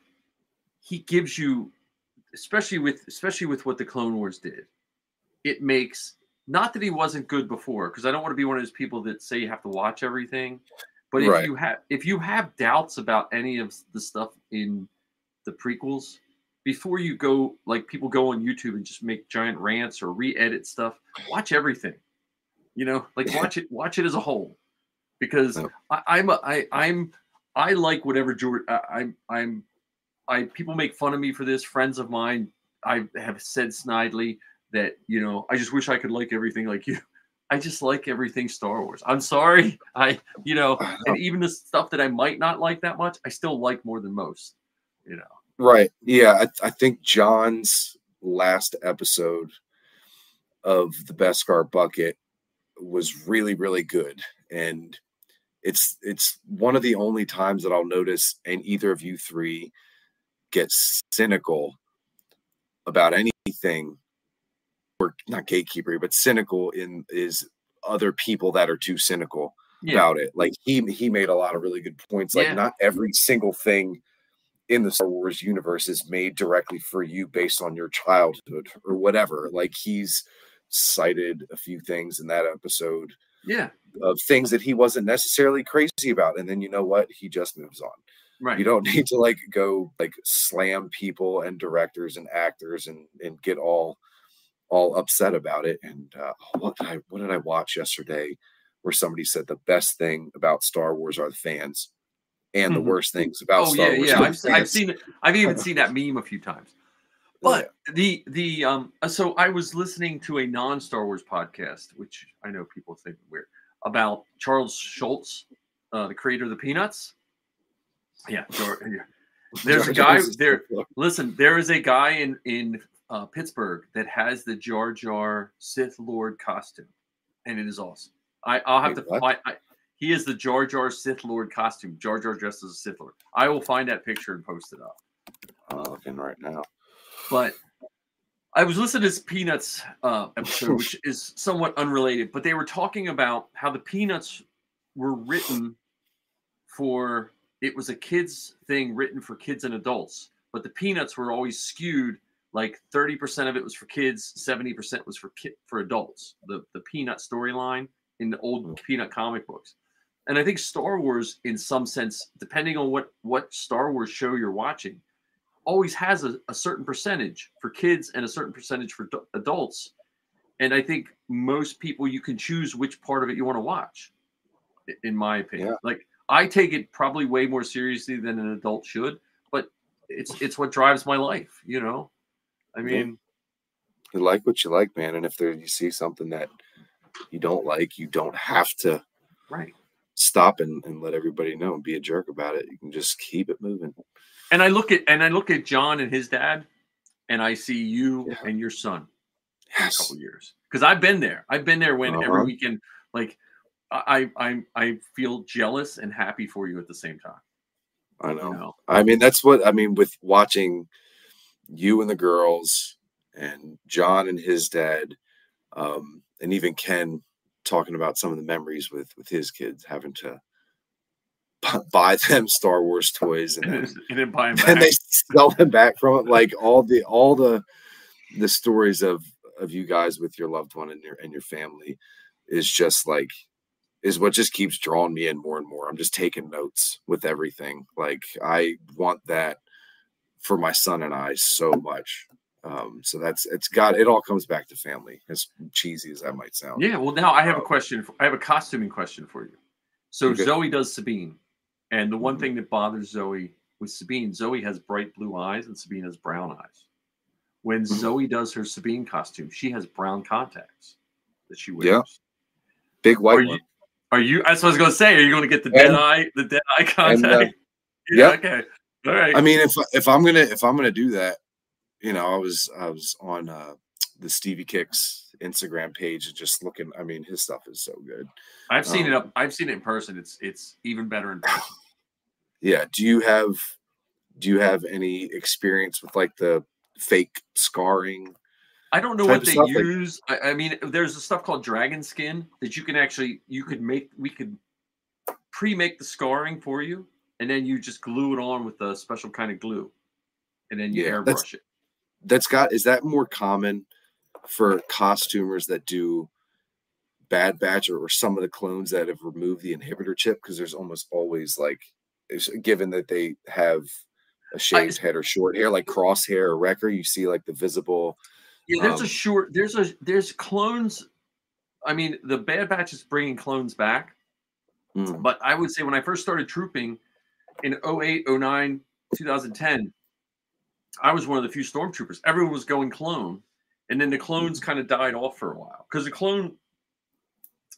he gives you especially with especially with what the Clone Wars did. It makes not that he wasn't good before because I don't want to be one of those people that say you have to watch everything. But if Right. you have if you have doubts about any of the stuff in the prequels before you go like people go on YouTube and just make giant rants or re-edit stuff, watch everything. You know, like watch it watch it as a whole because Yep. I, I'm a, I I'm I like whatever George. I, I'm I'm I people make fun of me for this. Friends of mine, I have said snidely that you know I just wish I could like everything like you. [LAUGHS] I just like everything Star Wars. I'm sorry. [LAUGHS] I you know, and even the stuff that I might not like that much, I still like more than most. You know. Right. Yeah. I, I think John's last episode of the Beskar bucket was really, really good. And it's it's one of the only times that I'll notice and either of you three get cynical about anything or not gatekeeper, but cynical in is other people that are too cynical Yeah. about it. Like he he made a lot of really good points. Like Yeah. not every single thing in the Star Wars universe is made directly for you based on your childhood or whatever. Like he's cited a few things in that episode Yeah. of things that he wasn't necessarily crazy about. And then you know what? He just moves on. Right. You don't [LAUGHS] need to like go like slam people and directors and actors and and get all all upset about it. And uh, what did I what did I watch yesterday where somebody said the best thing about Star Wars are the fans, and the Mhm. worst things about Oh Star yeah, Wars. yeah. I've, I've seen it. I've even [LAUGHS] seen that meme a few times. But the the um uh, so I was listening to a non Star Wars podcast, which I know people think weird about Charles Schultz, uh, the creator of the Peanuts. Yeah, George, yeah. [LAUGHS] There's a guy there. [LAUGHS] Listen, there is a guy in in uh, Pittsburgh that has the Jar Jar Sith Lord costume, and it is awesome. I I'll have Wait, to find. I, he is the Jar Jar Sith Lord costume. Jar Jar dressed as a Sith Lord. I will find that picture and post it up. I'm looking right now. But I was listening to this Peanuts uh, episode, which [LAUGHS] is somewhat unrelated, but they were talking about how the Peanuts were written for it was a kids thing written for kids and adults, but the Peanuts were always skewed like 30% of it was for kids, 70% was for ki- for adults. The the Peanut storyline in the old mm. Peanut comic books. And I think Star Wars in some sense, depending on what what Star Wars show you're watching, always has a, a certain percentage for kids and a certain percentage for adu- adults. And I think most people you can choose which part of it you want to watch, in my opinion. Yeah. Like I take it probably way more seriously than an adult should, but it's it's what drives my life, you know. I Yeah. mean, You like what you like, man. And if there you see something that you don't like, you don't have to right. stop and, and let everybody know and be a jerk about it. You can just keep it moving. And I look at and I look at John and his dad, and I see you Yeah. and your son in a Yes. couple years because I've been there. I've been there when every Uh-huh. weekend, like I I I feel jealous and happy for you at the same time. I You know. know, I mean, that's what I mean with watching you and the girls and John and his dad, um, and even Ken talking about some of the memories with with his kids having to [LAUGHS] buy them Star Wars toys and then, [LAUGHS] and then buy him and they [LAUGHS] sell them back from it. Like all the all the the stories of of you guys with your loved one and your and your family is just like is what just keeps drawing me in more and more. I'm just taking notes with everything. Like I want that for my son and I so much. Um, so that's it's got it all comes back to family, as cheesy as that might sound. Yeah, well, now I have a Um, question. For, I have a costuming question for you. So Okay. Zoe does Sabine, and the one Mhm. thing that bothers Zoe with Sabine, Zoe has bright blue eyes and Sabine has brown eyes. When Mhm. Zoe does her Sabine costume, she has brown contacts that she wears. Yeah. Big white Are you, one. are you? That's what I was going to say. Are you going to get the dead And- eye, the dead eye and, uh, contact? [LAUGHS] yeah. yep. Okay. All right. I mean, if if I'm gonna if I'm gonna do that, you know, I was I was on uh the Stevie Kicks Instagram page and just looking. I mean, his stuff is so good. I've seen it um, up. I've seen it in person. It's it's even better in person. [SIGHS] Yeah. Do you have do you have any experience with like the fake scarring? I don't know what they like- use. I, I mean, there's a stuff called dragon skin that you can actually you could make. We could pre-make the scarring for you, and then you just glue it on with a special kind of glue, and then you Yeah, that's- airbrush it. That's got is that more common for costumers that do Bad Batch or, or some of the clones that have removed the inhibitor chip? Because there's almost always like, given that they have a shaved head or short hair, like crosshair or wrecker, you see like the visible. Yeah, there's a um, short. There's a there's clones. I mean, the Bad Batch is bringing clones back, Mm, but I would say when I first started trooping in 08, 09, 2010, I was one of the few stormtroopers. Everyone was going clone, and then the clones kind of died off for a while because the clone,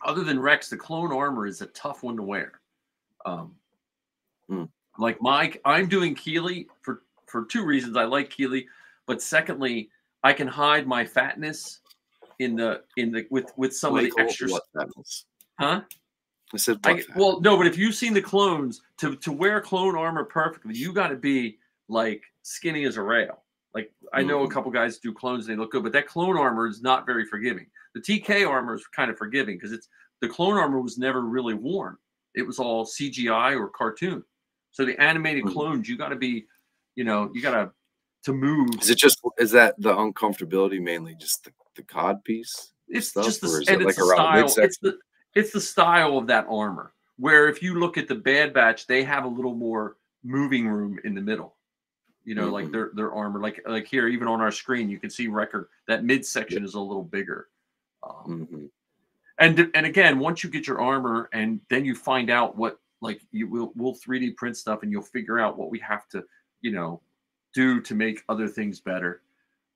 other than Rex, the clone armor is a tough one to wear. Um, Hmm. Like Mike, I'm doing Keeley for for two reasons. I like Keeley, but secondly, I can hide my fatness in the in the with with some of the extra, what fatness? huh? I said, I, well, no, but if you've seen the clones, to to wear clone armor perfectly, you got to be like skinny as a rail. Like I know a Mhm. couple guys do clones and they look good, but that clone armor is not very forgiving. The TK armor is kind of forgiving because it's the clone armor was never really worn. It was all CGI or cartoon. So the animated Mhm. clones, you got to be, you know, you got to to move. is it just is that the uncomfortability mainly just the, the cod piece? It's stuff, just the and it, it's like, around the style. It's midsection? the it's the style of that armor. Where if you look at the Bad Batch, they have a little more moving room in the middle. You know, like Mhm. their their armor, like like here, even on our screen, you can see Wrecker that midsection is a little bigger. Um, Mhm. and and again, once you get your armor, and then you find out what like you will we'll 3D print stuff, and you'll figure out what we have to, you know, do to make other things better.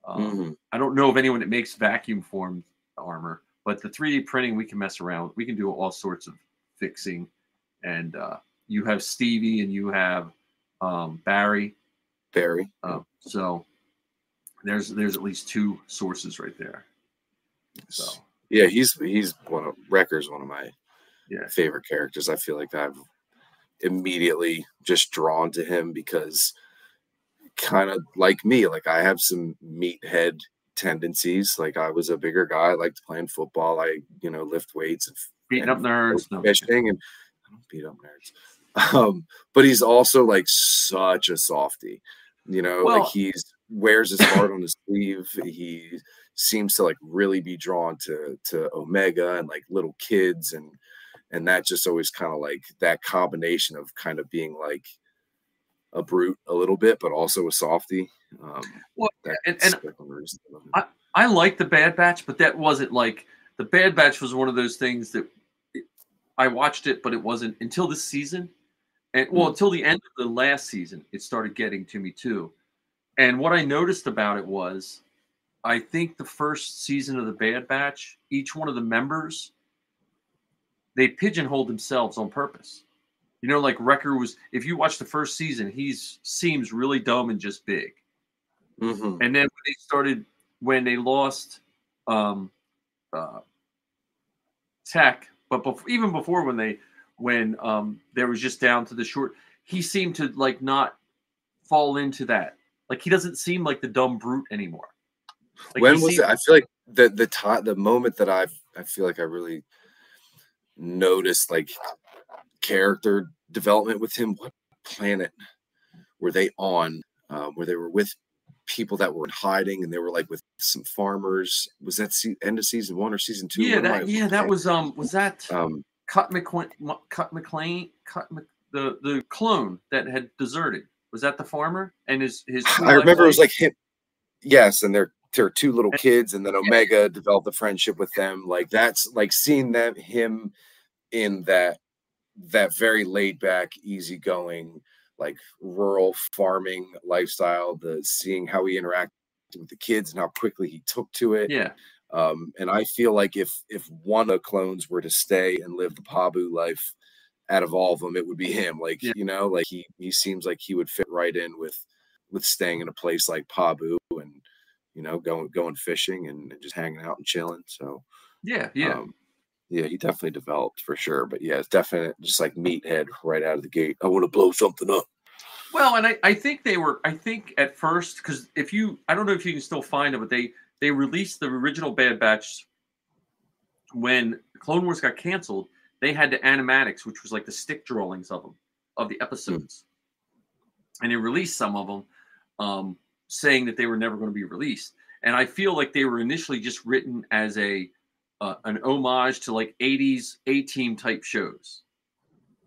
Um, Mhm. I don't know of anyone that makes vacuum formed armor, but the 3D printing we can mess around. We can do all sorts of fixing, and uh, you have Stevie and you have um, Barry. Barry. Uh, so there's there's at least two sources right there. So Yeah, he's he's one of Wrecker's one of my yeah, favorite characters. I feel like I've immediately just drawn to him because kind of like me, like I have some meathead tendencies. Like I was a bigger guy, I liked playing football. I, you know, lift weights and beating up nerds. fishing and I don't beat up nerds. [LAUGHS] Um, but he's also like such a softy. You know, Well- like he's wears his heart on his sleeve. He seems to like really be drawn to to Omega and like little kids and and that just always kind of like that combination of kind of being like a brute a little bit, but also a softy. Um, Well, and- and is- I like the Bad Batch, but that wasn't like the Bad Batch was one of those things that it- I watched it, but it wasn't until this season, and well, Mm. until the end of the last season, it started getting to me too. And what I noticed about it was, I think the first season of the Bad Batch, each one of the members they pigeonholed themselves on purpose. You know, like Wrecker was. If you watch the first season, he's seems really dumb and just big. Mhm. And then when they started, when they lost um, uh, Tech, but bef- even before when they, when um, there was just down to the short, he seemed to like not fall into that. Like he doesn't seem like the dumb brute anymore. Like, when was seemed- it? I feel like the the time the moment that I I feel like I really noticed like character development with him. What planet were they on? Um, where they were with people that were in hiding and they were like with some farmers. Was that se- end of season one or season two? Yeah, that yeah, that was um was that um Cut McQueen Cut McLean Cut Mc, the the clone that had deserted. Was that the farmer and his his I remember it was like him. Yes, and they're they're two little kids, and then Omega developed a friendship with them. Like that's like seeing them him in that that very laid back, easygoing, like rural farming lifestyle. The seeing how he interacted with the kids and how quickly he took to it. yeah. Um, and I feel like if if one of the clones were to stay and live the Pabu life out of all of them, it would be him. Like Yeah. you know, like he he seems like he would fit right in with with staying in a place like Pabu and you know going going fishing and just hanging out and chilling. So Yeah, yeah. um, yeah, he definitely developed for sure. But yeah, it's definite just like meathead right out of the gate. I want to blow something up. Well, and I, I think they were I think at first because if you I don't know if you can still find them, but they they released the original Bad Batch when Clone Wars got canceled. They had the animatics, which was like the stick drawings of them of the episodes, and they released some of them, um, saying that they were never going to be released. And I feel like they were initially just written as a uh, an homage to like 80s A team type shows.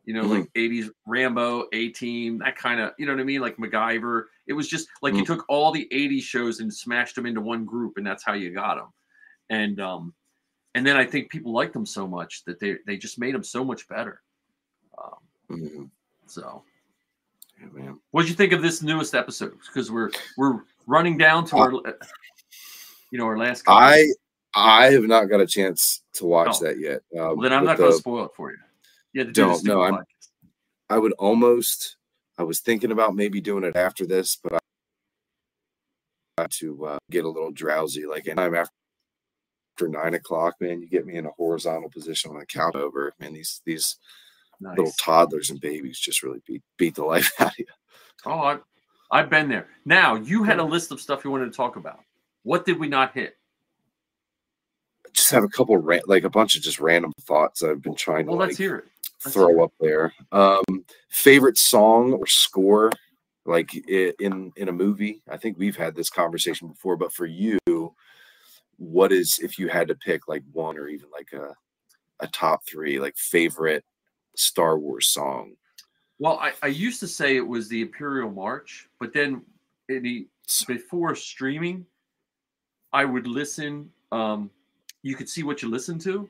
You know, like 80s Rambo, A Team, that kind of, you know what I mean? Like MacGyver. It was just like you took all the 80s shows and smashed them into one group, and that's how you got them. And um, and then I think people liked them so much that they they just made them so much better. Um, Mhm. so, Yeah, man. what did you think of this newest episode? Because we're we're running down to our, you know, our last. I I have not got a chance to watch Oh. that yet. Um, Well, then I'm not going to spoil it for you. Yeah, to do Don't, this no, I'm- I would almost. I was thinking about maybe doing it after this, but I got to uh, get a little drowsy. Like anytime after after nine o'clock, man, you get me in a horizontal position on the couch over. Man, these these little toddlers and babies just really beat beat the [LAUGHS] life out of you. Oh, I, I've been there. Now you had a list of stuff you wanted to talk about. What did we not hit? Just have a couple like a bunch of just random thoughts I've been trying to Well, like, let's hear it. Throw up there. Um, favorite song or score, like in in a movie. I think we've had this conversation before, but for you, what is if you had to pick like one or even like a a top three, like favorite Star Wars song? Well, I, I used to say it was the Imperial March, but then in the, before streaming, I would listen. Um, you could see what you listen to,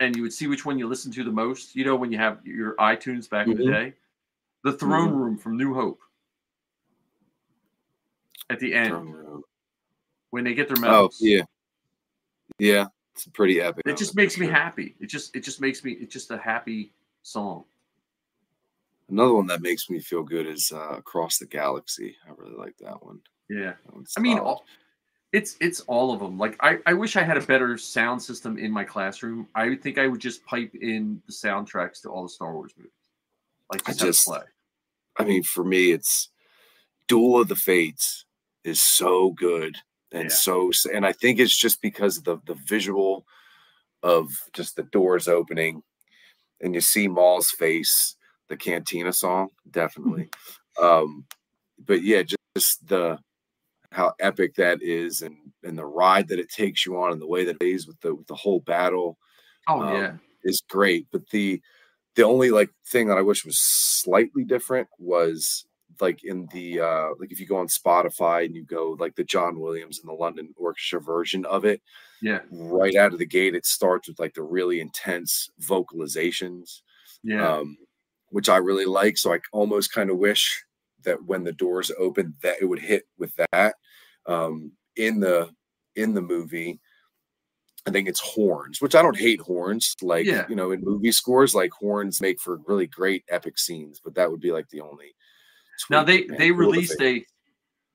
and you would see which one you listen to the most. You know, when you have your iTunes back in the Mhm. day, the Throne Mhm. Room from New Hope at the end when they get their roll. Oh yeah, yeah, it's pretty epic. It just makes me sure. happy. It just it just makes me it's just a happy song. Another one that makes me feel good is uh, Across the Galaxy. I really like that one. Yeah. That I mean, all, it's it's all of them. Like I, I wish I had a better sound system in my classroom. I think I would just pipe in the soundtracks to all the Star Wars movies. Like I just, it just- play. I mean, for me, it's Duel of the Fates is so good and Yeah. so, and I think it's just because of the the visual of just the doors opening, and you see Maul's face, the Cantina song, definitely. [LAUGHS] um, but yeah, just, just the how epic that is, and and the ride that it takes you on, and the way that it plays with the with the whole battle Oh um, yeah. is great. But the the only like thing that I wish was slightly different was like in the uh like if you go on Spotify and you go like the John Williams and the London Orchestra version of it, Yeah. right out of the gate, it starts with like the really intense vocalizations, Yeah. um, which I really like. So I almost kind of wish that when the doors open, that it would hit with that. Um, in the in the movie, I think it's horns, which I don't hate horns. Like Yeah. you know, in movie scores, like horns make for really great epic scenes. But that would be like the only. Now they they released a.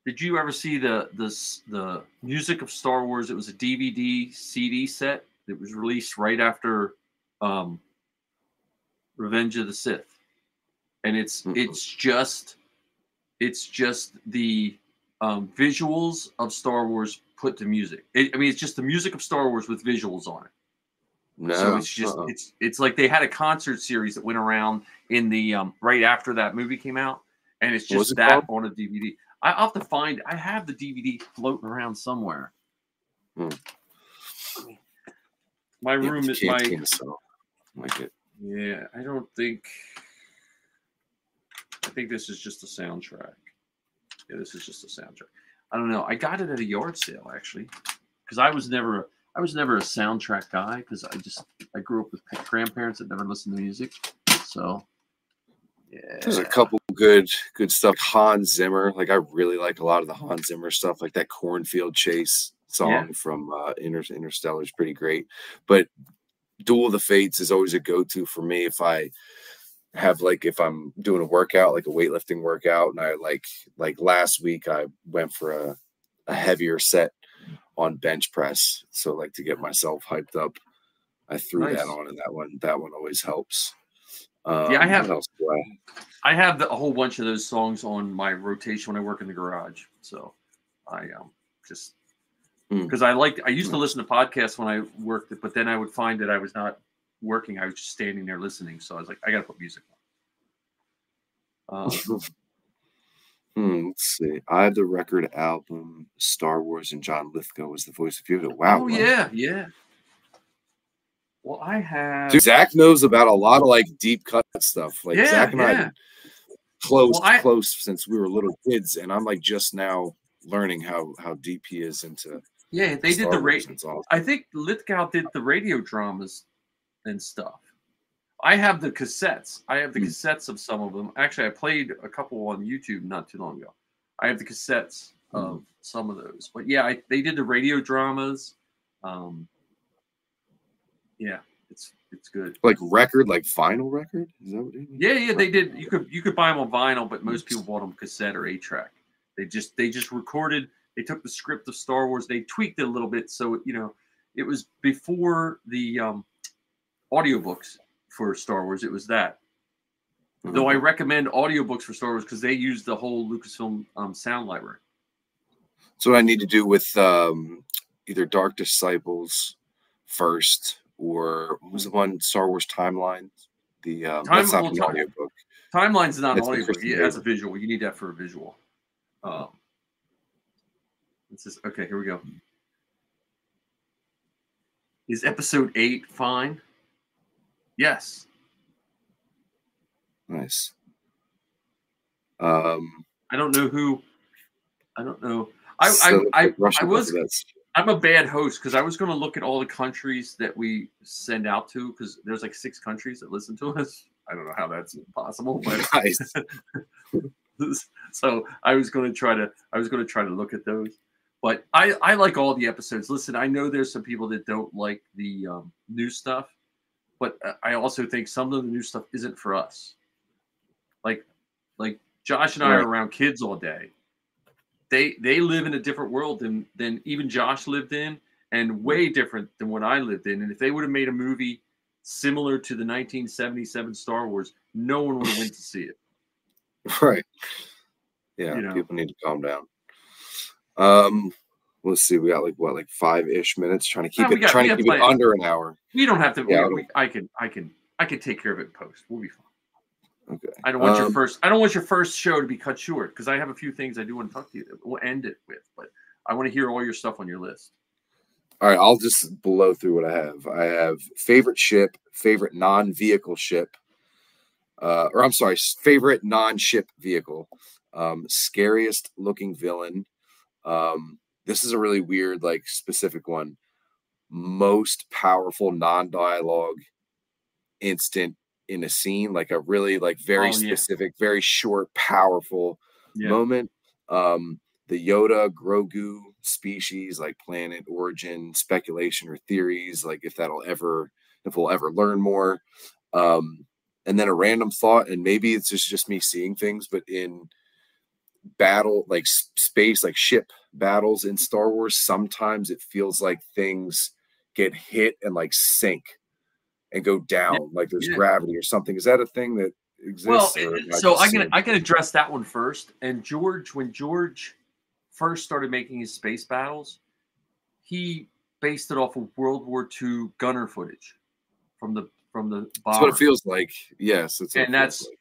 Did you ever see the the the music of Star Wars? It was a DVD CD set that was released right after um, Revenge of the Sith, and it's Mm-mm. it's just it's just the um, visuals of Star Wars put to music. It, I mean, it's just the music of Star Wars with visuals on it. no, so it's just uh-uh. it's it's like they had a concert series that went around in the um right after that movie came out, and it's just it that called? on a DVD. I, have to find. I have the DVD floating around somewhere. Hmm. My Yeah, room is my so. Like it. yeah. I don't think. I think this is just a soundtrack. Yeah, this is just a soundtrack. I don't know. I got it at a yard sale actually, because I was never I was never a soundtrack guy because I just I grew up with grandparents that never listened to music. So yeah, There's a couple good good stuff. Hans Zimmer, like I really like a lot of the Hans Zimmer stuff, like that cornfield chase song Yeah. from uh, Inter- Interstellar is pretty great. But Duel of the Fates is always a go to for me if I have like if I'm doing a workout, like a weightlifting workout, and I like like last week I went for a, a heavier set on bench press, so like to get myself hyped up, I threw Nice. that on, and that one that one always helps. Um, I have- what else do I I have the, a whole bunch of those songs on my rotation when I work in the garage. So I um just Hmm. because I like I used to listen to podcasts when I worked, but then I would find that I was not working. I was just standing there listening. So I was like, I gotta put music on. Um, [LAUGHS] Hmm, let's see. I have the record album Star Wars and John Lithgow was the voice of Yoda. Wow. oh wow. yeah, yeah. Well, I have. Dude, Zach knows about a lot of like deep cut stuff. Like Yeah, Zach and I have close, Well, I- close since we were little kids, and I'm like just now learning how how deep he is into. yeah, they Star did the. It's awesome. I think Lithgow did the radio dramas and stuff. I have the cassettes. I have the Hmm. cassettes of some of them. Actually, I played a couple on YouTube not too long ago. I have the cassettes of Hmm. some of those. But yeah, I, they did the radio dramas. Um, yeah, it's it's good. Like record, like vinyl record. Is that what it is? Yeah, yeah, they did. You could you could buy them on vinyl, but most people bought them cassette or eight track. They just they just recorded. They took the script of Star Wars. They tweaked it a little bit, so you know it was before the um, audiobooks for Star Wars. It was that. Though I recommend audiobooks for Star Wars because they use the whole Lucasfilm um, sound library. So I need to do with um either Dark Disciples first or what was the one Star Wars timeline? The um, that's not well, an time- audiobook. Timeline's not That's the audiobook. Yeah, that's a visual. You need that for a visual. Um, this is okay. Here we go. Is episode eight fine? Yes. Nice. Um I don't know who. I don't know. I so I, I, I was I'm a bad host because I was going to look at all the countries that we send out to because there's like six countries that listen to us. I don't know how that's possible, but [LAUGHS] nice. [LAUGHS] so I was going to try to I was going to try to look at those. But I I like all the episodes. Listen, I know there's some people that don't like the um, new stuff, but uh, I also think some of the new stuff isn't for us. Like like Josh and I Right. are around kids all day. They they live in a different world than than even Josh lived in, and way different than what I lived in. And if they would have made a movie similar to the 1977 Star Wars, no one would have went to see it. [LAUGHS] Right. Yeah, You know. people need to calm down. Um, let's see. We got like what, like five ish minutes. Trying to keep we it, got- trying to keep it under an hour. We don't have to. Yeah, we, we, I can, I can, I can take care of it post. We'll be fine. Okay. I don't want your Um, first. I don't want your first show to be cut short because I have a few things I do want to talk to you. We'll end it with, but I want to hear all your stuff on your list. All right, I'll just blow through what I have. I have favorite ship, favorite non-vehicle ship, uh, or I'm sorry, favorite non-ship vehicle, um, scariest looking villain. Um, this is a really weird, like specific one. Most powerful non-dialogue instant in a scene, like a really like very Oh, yeah. specific, very short, powerful Yeah. moment. Um, the Yoda Grogu species, like planet origin speculation or theories, like if that'll ever, if we'll ever learn more. Um, and then a random thought, and maybe it's just just me seeing things, but in battle, like space, like ship battles in Star Wars, sometimes it feels like things get hit and like sink and go down, yeah. like there's yeah. gravity or something. Is that a thing that exists? Well, so I can I can address that one first. And George, when George first started making his space battles, he based it off of World War II gunner footage from the from the bomber. That's what it feels like. Yes, it's and that's like.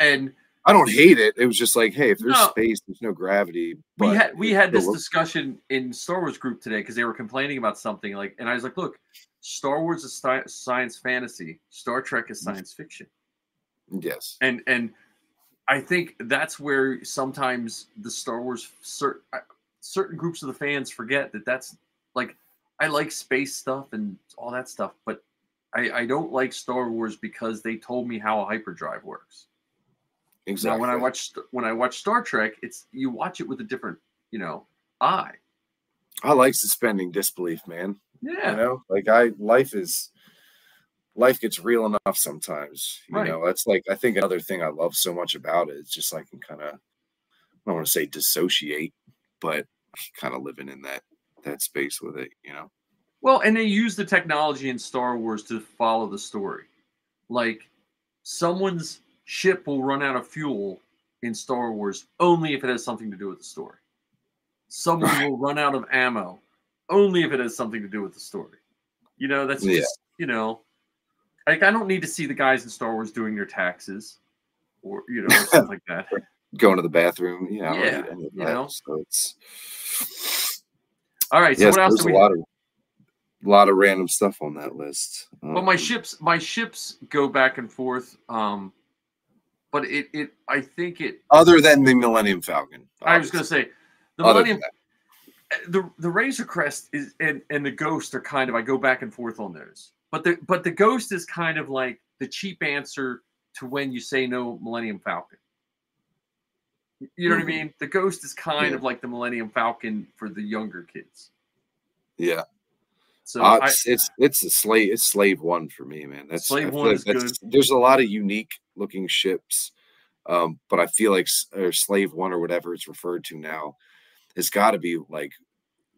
and I don't hate it. It was just like, hey, if there's no, space, there's no gravity. we had we had this discussion in Star Wars group today because they were complaining about something like, and I was like, look, Star Wars is science fantasy, Star Trek is science fiction. Yes, and and I think that's where sometimes the Star Wars certain certain groups of the fans forget that that's like I like space stuff and all that stuff, but I, I don't like Star Wars because they told me how a hyperdrive works. Exactly. Now, when I watch when I watch Star Trek, it's you watch it with a different, you know, eye. I like suspending disbelief, man. Yeah. You know, like I life is life gets real enough sometimes. You right. know, that's like I think another thing I love so much about it is just I can kind of I don't want to say dissociate, but kind of living in that that space with it, you know. Well, and they use the technology in Star Wars to follow the story. Like someone's ship will run out of fuel in Star Wars only if it has something to do with the story. Someone will run out of ammo only if it has something to do with the story. You know, that's yeah. just, you know, like I don't need to see the guys in Star Wars doing their taxes or, you know, something [LAUGHS] like that. Going to the bathroom. Yeah. Yeah. You know, so it's all right. So yes, what else? There's a lot of a lot of random stuff on that list. Um, well, my ships, my ships go back and forth. Um, but it, it, I think it. Other than the Millennium Falcon, obviously. I was going to say the Other Millennium. The the Razor Crest is and and the Ghost are kind of I go back and forth on those, but the but the Ghost is kind of like the cheap answer to when you say no Millennium Falcon. You know mm-hmm. what I mm-hmm. mean? The Ghost is kind yeah. of like the Millennium Falcon for the younger kids. Yeah. So uh, I, it's, it's a slave it's slave one for me, man. That's slave one is good. There's a lot of unique looking ships, um, but I feel like or slave one or whatever it's referred to now has got to be like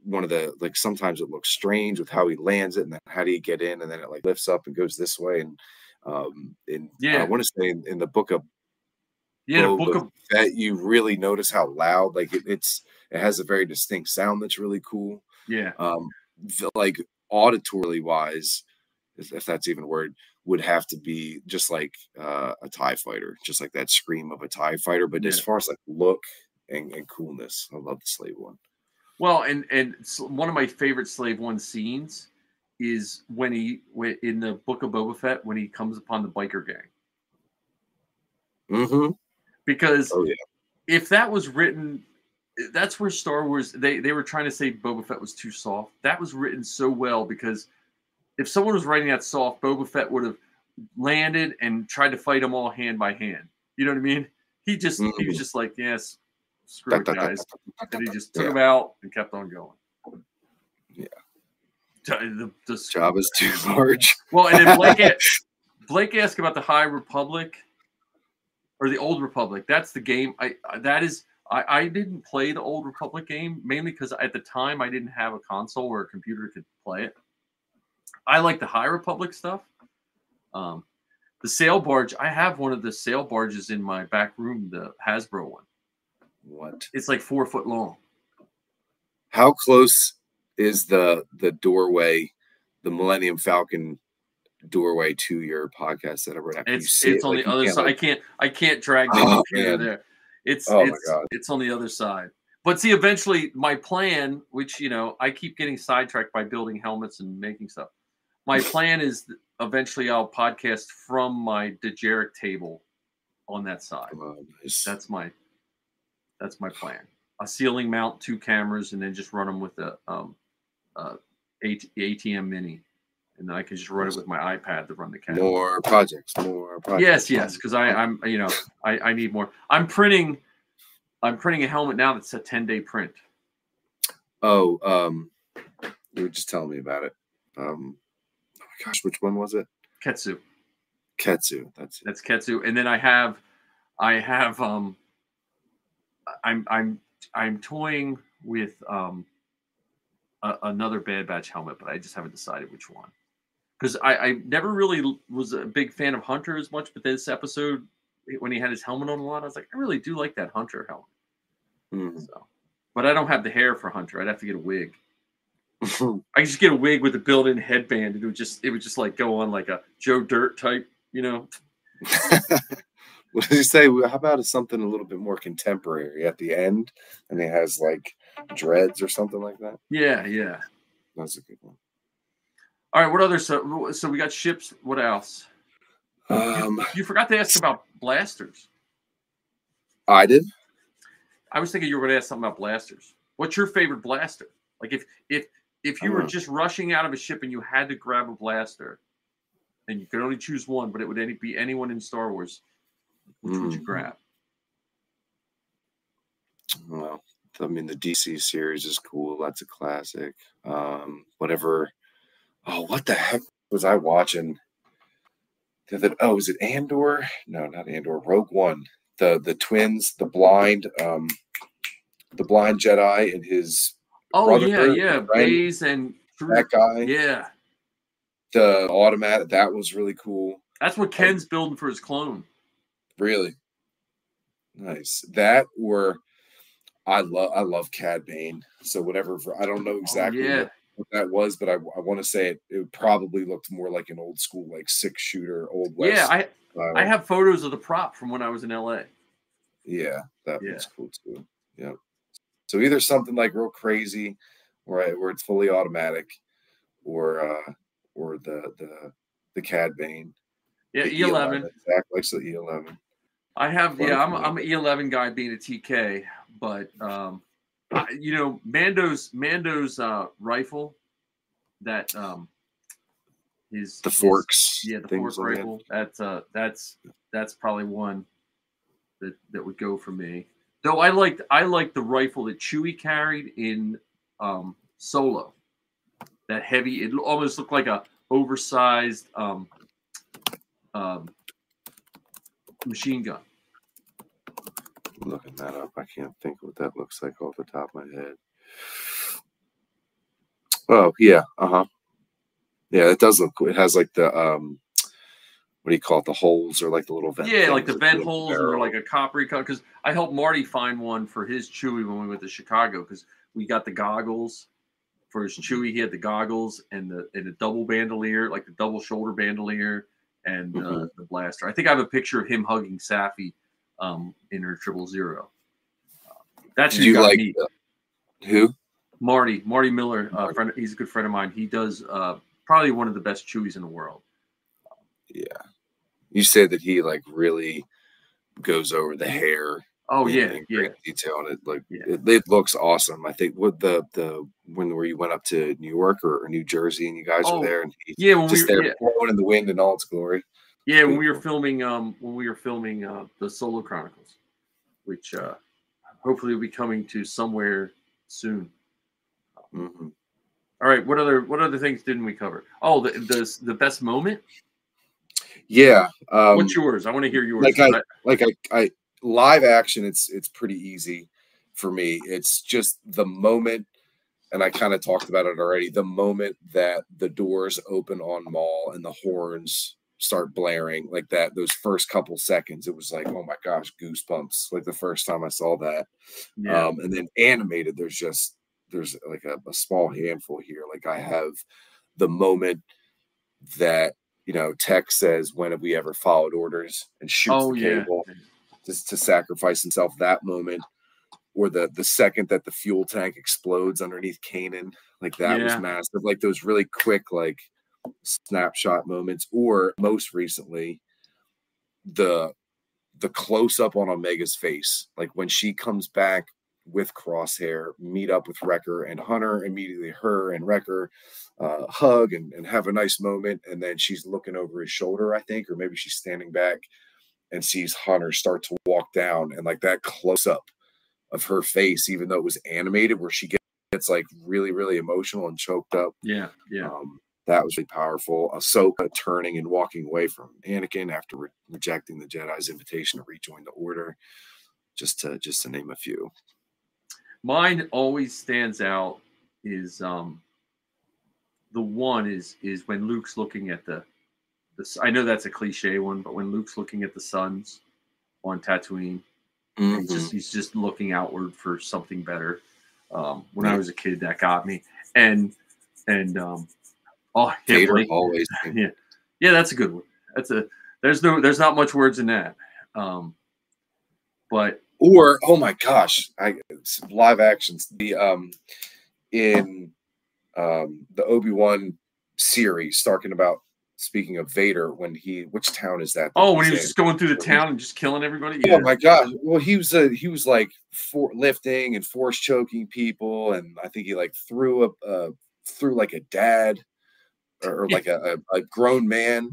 one of the like sometimes it looks strange with how he lands it and then how do you get in and then it like lifts up and goes this way and um in yeah I want to say in, in, the book of yeah the book of that you really notice how loud like it, it's it has a very distinct sound that's really cool. Yeah. Um like auditorily wise, if, if, that's even a word, would have to be just like uh, a TIE fighter, just like that scream of a TIE fighter. But yeah. as far as like look and, and, coolness, I love the slave one. Well, and and one of my favorite slave one scenes is when he when, in the book of Boba Fett when he comes upon the biker gang. Mm-hmm. Because oh, yeah. if that was written that's where Star Wars they they were trying to say Boba Fett was too soft. That was written so well because if someone was writing that soft, Boba Fett would have landed and tried to fight them all hand by hand. You know what I mean? He just mm-hmm. he was mm-hmm. just like, yes, screw it, guys, and he just took yeah. him out and kept on going. Yeah, the, the job is [LAUGHS] too large. Well, and then Blake [LAUGHS] Blake asked about the High Republic or the Old Republic. That's the game. I that is I, I didn't play the old Republic game mainly because at the time I didn't have a console or a computer to play it. I like the High Republic stuff. Um, the sail barge, I have one of the sail barges in my back room, the Hasbro one. What? It's like four foot long. How close is the the doorway, the Millennium Falcon doorway to your podcast that ever It's it's it? on like the other side. Like... I can't I can't drag the oh, computer man. there. It's oh it's it's on the other side. But see, eventually, my plan, which you know, I keep getting sidetracked by building helmets and making stuff. My plan is eventually I'll podcast from my Dejarik table on that side. Oh, nice. That's my that's my plan. A ceiling mount, two cameras, and then just run them with a um, uh, ATEM Mini, and then I can just run it with my iPad to run the camera. More projects, more projects. Yes, yes, because I I'm you know I I need more. I'm printing I'm printing a helmet now that's a 10 day print. Oh, um, you were just telling me about it. Um, gosh, which one was it? Ketsu. Ketsu. That's it. That's Ketsu. And then I have, I have, um, I'm, I'm, I'm toying with, um, a, another Bad Batch helmet, but I just haven't decided which one. Because I, I never really was a big fan of Hunter as much, but this episode, when he had his helmet on a lot, I was like, I really do like that Hunter helmet. Mhm. So, but I don't have the hair for Hunter. I'd have to get a wig. [LAUGHS] I just get a wig with a built-in headband, and it would just, it would just like go on like a Joe Dirt type, you know. [LAUGHS] what did you say? How about something a little bit more contemporary at the end, and he has like dreads or something like that? Yeah, yeah. That's a good one. All right, what other so so we got ships. What else? Um, You forgot to ask about blasters. I did. I was thinking you were going to ask something about blasters. What's your favorite blaster? Like if if if you were Uh. just rushing out of a ship and you had to grab a blaster, and you could only choose one, but it would any, be anyone in Star Wars, which would you Mm. grab? Well, I mean, the DC series is cool. That's a classic. Um, whatever. Oh, what the heck was I watching? The oh, was it Andor? No, not Andor. Rogue One. The the twins, the blind, um, the blind Jedi and his Oh Brother, yeah, yeah? Baze and that guy. yeah. The automatic. That was really cool. That's what Ken's building for his clone. Really nice. That or I love I love Cad Bane. So whatever. I don't know oh, exactly Oh, yeah. what, what that was, but I, I want to say it. It probably looked more like an old school, like six shooter, old west. Yeah, I style. I have photos of the prop from when I was in LA. Yeah, that Yeah. was cool too. Yeah. So either something like real crazy, right, where it's fully automatic, or uh or the the the Cad Bane. Yeah, the E11. Exactly, like the E11. I have, yeah, I'm, I'm an E11 guy being a TK, but um, I, you know, Mando's Mando's uh, rifle, that um, his The his- forks. yeah, the fork on the end. rifle. That's uh, that's that's probably one that that would go for me. Though I liked I liked the rifle that Chewie carried in um, Solo. That heavy, it almost looked like a oversized um, um, machine gun. I'm looking that up. I can't think what that looks like off the top of my head. Oh yeah, uh huh. Yeah, it does look. It has like the um, what do you call it? The holes or like the little vent. Yeah, like the vent holes barrel. they're like a coppery color. Because I helped Marty find one for his Chewy when we went to Chicago. Because we got the goggles for his Chewy. He had the goggles and the and the double bandolier, like the double shoulder bandolier, and uh, Mhm. the blaster. I think I have a picture of him hugging Safi um, in her triple zero. Uh, that's you like me. the- who? Marty Marty Miller. Uh, Marty. friend, he's a good friend of mine. He does uh, probably one of the best Chewies in the world. Yeah, you said that he like really goes over the hair. Oh in- yeah, yeah. great detail, and it like Yeah. it, it looks awesome. I think what the the when where you went up to New York or, or New Jersey and you guys Oh, were there and he, Yeah, when we just were, there yeah. blowing in the wind in all its glory. Yeah, when we were filming, um, when we were filming uh, the Solo Chronicles, which uh, hopefully will be coming to somewhere soon. Mhm. All right, what other what other things didn't we cover? Oh, the the, the best moment. Yeah. Um, What's yours? I want to hear yours. like 'cause like I, I live action it's it's pretty easy for me it's just the moment and i kind of talked about it already the moment that the doors open on Maul and the horns start blaring like that those first couple seconds it was like oh my gosh goosebumps like the first time i saw that yeah, um and then animated there's just there's like a, a small handful here like i have the moment that you know tech says when have we ever followed orders? and shoots oh the yeah, cable just to sacrifice himself that moment or the the second that the fuel tank explodes underneath Kanan like that was massive like those really quick like snapshot moments or most recently the the close up on Omega's face like when she comes back with Crosshair meet up with Wrecker and Hunter immediately her and Wrecker uh, hug and, and have a nice moment and then she's looking over his shoulder I think or maybe she's standing back and sees Hunter start to walk down and like that close up of her face, even though it was animated, where she gets like really, really emotional and choked up. Yeah, yeah. Um, that was really powerful. Ahsoka turning and walking away from Anakin after re- rejecting the Jedi's invitation to rejoin the Order, just to just to name a few. Mine always stands out is um the one is is when Luke's looking at the the I know that's a cliche one, but when Luke's looking at the suns on Tatooine, Mm-hmm. he's just he's just looking outward for something better. Um, when I was a kid, that got me, and and um, oh yeah, always. [LAUGHS] yeah, yeah, that's a good one. That's a there's no there's not much words in that. Um, but Or oh my gosh, I live actions. The um in um the Obi Wan series, talking about speaking of Vader when he which town is that? oh, when he was in? just going through the town and just killing everybody. Oh my god! Well, he was a he was like for lifting and force choking people, and I think he like threw a uh, threw like a dad or, or [LAUGHS] like a, a, a grown man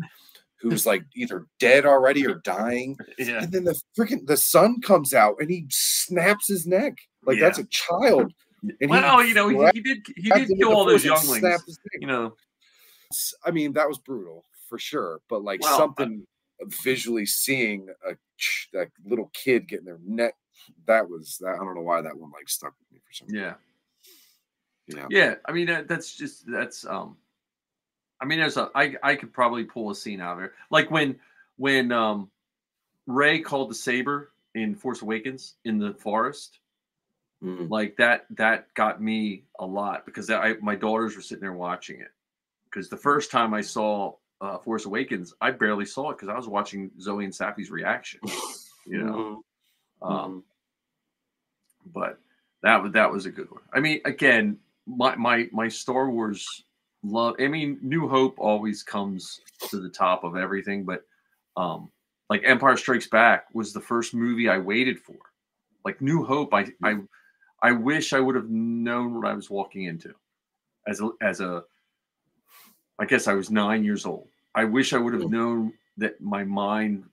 who's [LAUGHS] like either dead already or dying, yeah, and then the freaking the sun comes out and he snaps his neck like that's a child. And well, you know, he, he did he did kill all those younglings. his neck. You know, I mean, that was brutal for sure, but like Well, I- something visually seeing a that little kid getting their neck that was that I don't know why that one like stuck with me for some yeah. yeah. Yeah, I mean that, that's just that's um I mean there's a I I could probably pull a scene out of there. Like when when um Rey called the saber in Force Awakens in the forest, Mm. like that that got me a lot because I my daughters were sitting there watching it. Because the first time I saw uh, Force Awakens, I barely saw it because I was watching Zoe and Safi's reaction. [LAUGHS] You know, Mhm. um, but that was that was a good one. I mean, again, my my my Star Wars love. I mean, New Hope always comes to the top of everything, but um, like Empire Strikes Back was the first movie I waited for. Like New Hope, I I I wish I would have known what I was walking into as a as a. I guess I was nine years old. I wish I would have known that my mind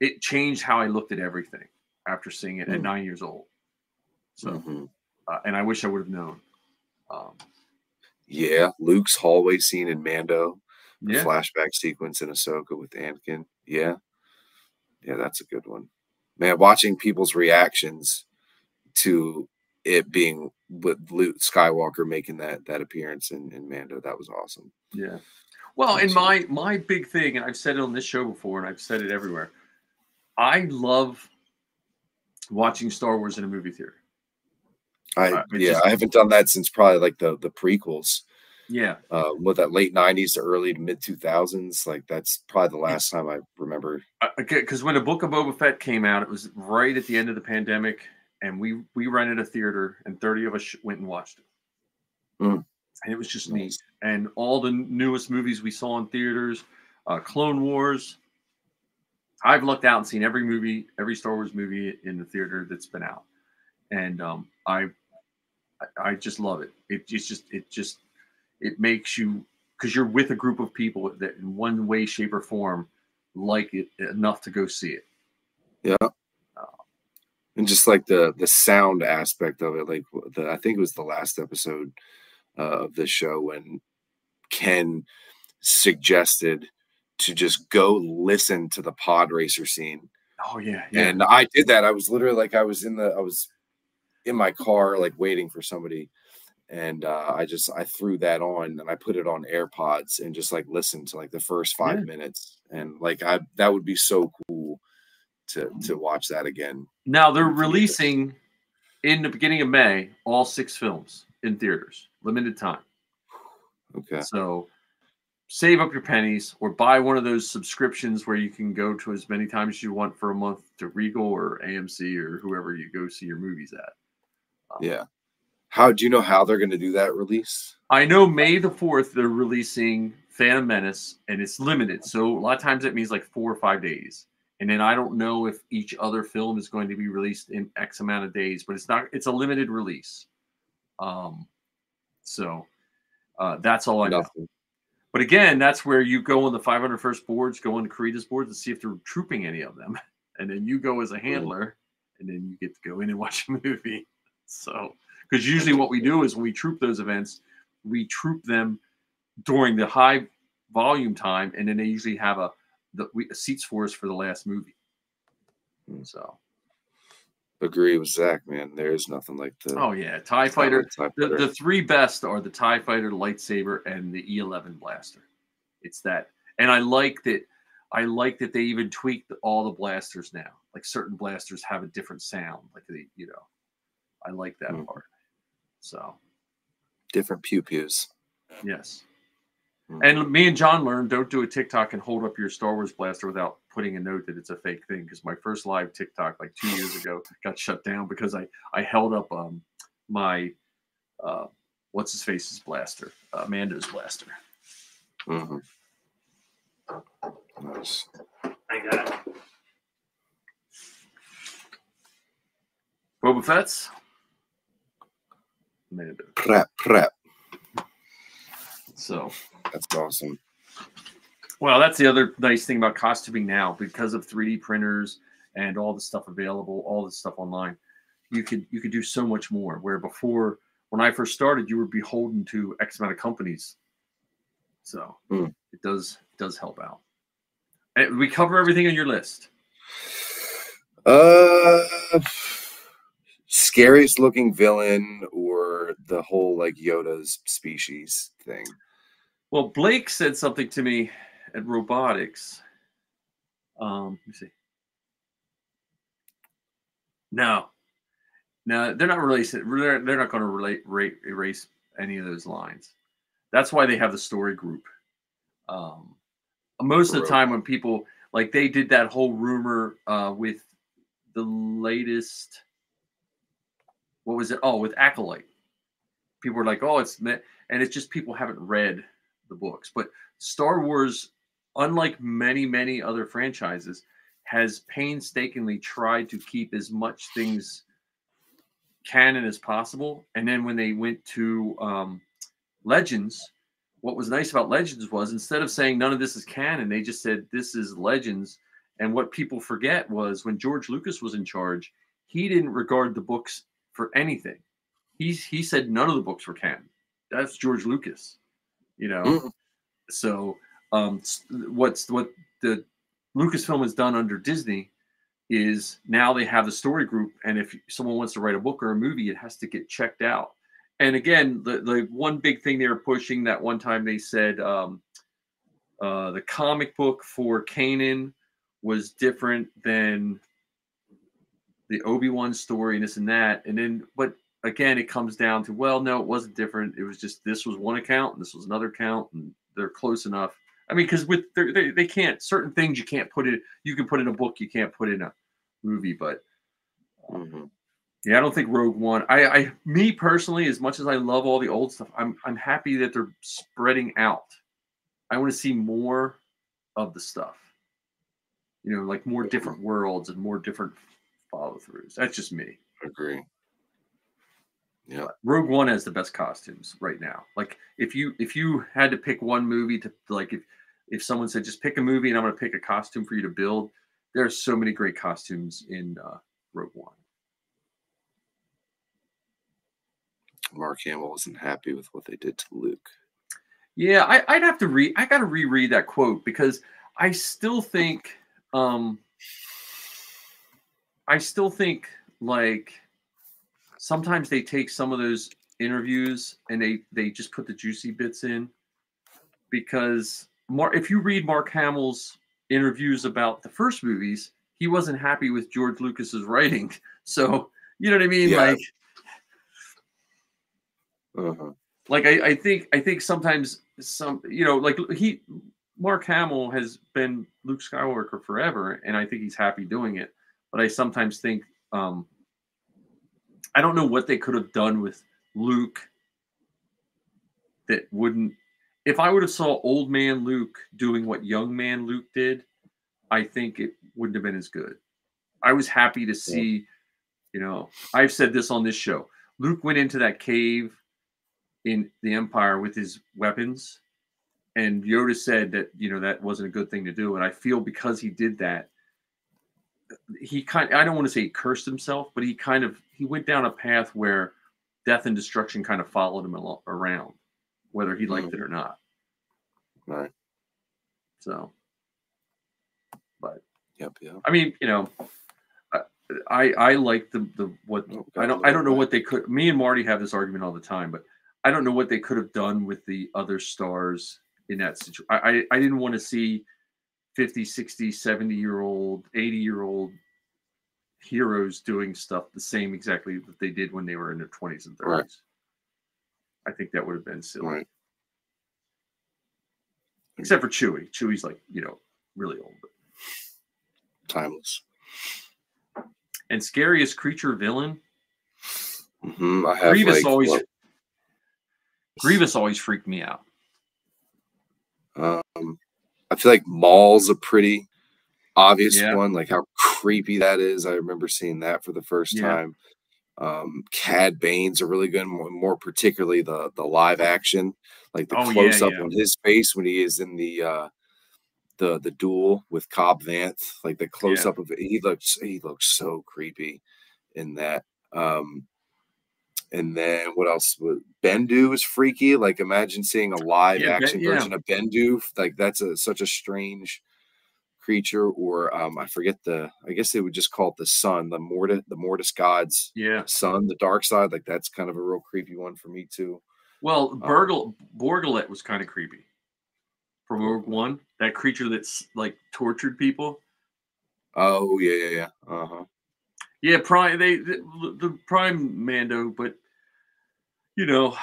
it changed how I looked at everything after seeing it at Mm. nine years old. So, Mhm. uh, and I wish I would have known. Um, Yeah, Luke's hallway scene in Mando, the yeah, flashback sequence in Ahsoka with Anakin. Yeah, yeah, that's a good one. Man, watching people's reactions to it being with Luke Skywalker making that that appearance in, in Mando, that was awesome. yeah. Well, and my my big thing, and I've said it on this show before, and I've said it everywhere. I love watching Star Wars in a movie theater. I Uh, yeah, just- I haven't done that since probably like the the prequels. Yeah, Uh, what that late '90s to early mid 2000s, like that's probably the last time I remember. because when the Book of Boba Fett came out, it was right at the end of the pandemic, and we we rented a theater, and thirty of us went and watched it, Mm. and it was just neat. And all the newest movies we saw in theaters, uh, Clone Wars. I've looked out and seen every movie, every Star Wars movie in the theater that's been out, and um, I, I- I just love it. It just, just, it just, it makes you because you're with a group of people that, in one way, shape, or form, like it enough to go see it. Yeah. And just like the the sound aspect of it, like the I think it was the last episode uh, of the show when Ken suggested to just go listen to the pod racer scene. Oh yeah, yeah. And I did that. I was literally like I was in the I was in my car like waiting for somebody and uh, I just I threw that on and I put it on AirPods and just like listened to like the first 5 Yeah. minutes and like I that would be so cool to to watch that again. Now they're releasing in the beginning of May all six films in theaters, limited time. Okay. So save up your pennies or buy one of those subscriptions where you can go to as many times as you want for a month to Regal or AMC or whoever you go see your movies at. Yeah. How do you know how they're going to do that release? I know May the 4th, they're releasing Phantom Menace and it's limited. So a lot of times that means like four or five days. And then I don't know if each other film is going to be released in X amount of days, but it's not, it's a limited release. Um, so uh, that's all I know. But again, that's where you go on the 501st boards, go on the Carida boards and see if they're trooping any of them. [LAUGHS] And then you go as a handler and then you get to go in and [LAUGHS] watch a movie. So, because usually what we do is when we troop those events, we troop them during the high volume time, and then they usually have a the we, seats for us for the last movie. So Agree with Zach, man. There is nothing like the Oh yeah, Tie Fighter. like TIE The, Fighter. the three best are the Tie Fighter, lightsaber, and the E11 blaster. It's that, and I like that. I like that they even tweaked all the blasters now. Like certain blasters have a different sound. Like they, you know, I like that Hmm. part. So different pew pews. yes, Hmm. and me and John learned don't do a TikTok and hold up your Star Wars blaster without putting a note that it's a fake thing. Because my first live TikTok like two years ago got shut down because I I held up um my uh what's his face's blaster, uh, Mando's blaster. Mhm. Nice. I got it. Boba Fett's. Mando. Prep, prep. So, That's awesome. well, that's the other nice thing about costuming now because of 3D printers and all the stuff available, all the stuff online. You could you could do so much more. Where before, when I first started, you were beholden to X amount of companies. So Hmm. it does it does help out. And we cover everything on your list. Uh, scariest looking villain or the whole like Yoda's species thing. Well, Blake said something to me at robotics. Um, let me see. No, no, they're not releasing. They're, they're not going to relate, rate, erase any of those lines. That's why they have the story group. Um, most of the time, when people like they did that whole rumor uh, with the latest, what was it? Oh, with Acolyte. People were like, "Oh, it's," me-" and it's just people haven't read the books. But Star Wars, unlike many, many other franchises, has painstakingly tried to keep as much things canon as possible. And then when they went to um, Legends, what was nice about Legends was instead of saying none of this is canon, they just said this is Legends. And what people forget was when George Lucas was in charge, he didn't regard the books for anything. He, he said none of the books were canon. That's George Lucas, you know. Mhm. So um, what's what the Lucasfilm has done under Disney is now they have the story group, and if someone wants to write a book or a movie, it has to get checked out. And again, the the one big thing they were pushing that one time they said um, uh, the comic book for Kanan was different than the Obi Wan story and this and that, and then but again, it comes down to well, no, it wasn't different. It was just this was one account and this was another account, and they're close enough. I mean, because with they they can't certain things you can't put it. You can put in a book, you can't put in a movie. But Mhm. yeah, I don't think Rogue One. I, I me personally, as much as I love all the old stuff, I'm I'm happy that they're spreading out. I want to see more of the stuff. You know, like more different worlds and more different follow throughs. That's just me. Agree. Yeah. Rogue One has the best costumes right now. Like if you if you had to pick one movie to like if if someone said just pick a movie and I'm going to pick a costume for you to build, there are so many great costumes in uh, Rogue One. Mark Hamill wasn't happy with what they did to Luke. Yeah, I, I'd have to read. I got to reread that quote because I still think, um, I still think like sometimes they take some of those interviews and they they just put the juicy bits in because Mark, if you read Mark Hamill's interviews about the first movies, he wasn't happy with George Lucas's writing. [LAUGHS] So you know what I mean? Yeah. Like Uh-huh. like I, I think I think sometimes some you know like he Mark Hamill has been Luke Skywalker forever, and I think he's happy doing it. But I sometimes think um, I don't know what they could have done with Luke that wouldn't. If I would have saw old man Luke doing what young man Luke did, I think it wouldn't have been as good. I was happy to see, you know, I've said this on this show. Luke went into that cave in the Empire with his weapons, and Yoda said that you know that wasn't a good thing to do. And I feel because he did that, he kind I don't want to say he cursed himself, but he kind of he went down a path where death and destruction kind of followed him around, whether he liked hmm. it or not. Right. So, but Yep. Yep. I mean, you know, I I, I like the the what Oh, I don't I don't know what they could. Me and Marty have this argument all the time, but I don't know what they could have done with the other stars in that situation. I, I didn't want to see 50, 60, 70 year old, 80 year old heroes doing stuff the same exactly that they did when they were in their 20s and 30s. Right. I think that would have been silly. Right. Except for Chewie. Chewie's like, you know, really old. But. Timeless. And scariest creature villain. hmm I have Grievous like, always what, Grievous always freaked me out. Um, I feel like Maul's a pretty obvious Yeah. one, like how creepy that is. I remember seeing that for the first Yeah. time. Um, Cad Bane's a really good, more, more particularly the the live action, like the Oh, yeah, close up yeah. on his face when he is in the uh the the duel with Cobb Vanth, like the close up of it. He looks he looks so creepy in that. Um and then what else? was- Bendu was freaky. Like imagine seeing a live Yeah, Ben- action yeah. version of Bendu. Like that's a such a strange creature. Or um, I forget the. I guess they would just call it the sun, the Mortis, the Mortis gods Yeah. sun, the dark side. Like that's kind of a real creepy one for me too. Well, Um, Bor Gullet was kind of creepy. From Rogue One, that creature that's like tortured people. Oh yeah, yeah, yeah. Uh huh. Yeah, Prime they the, the Prime Mando, but you know,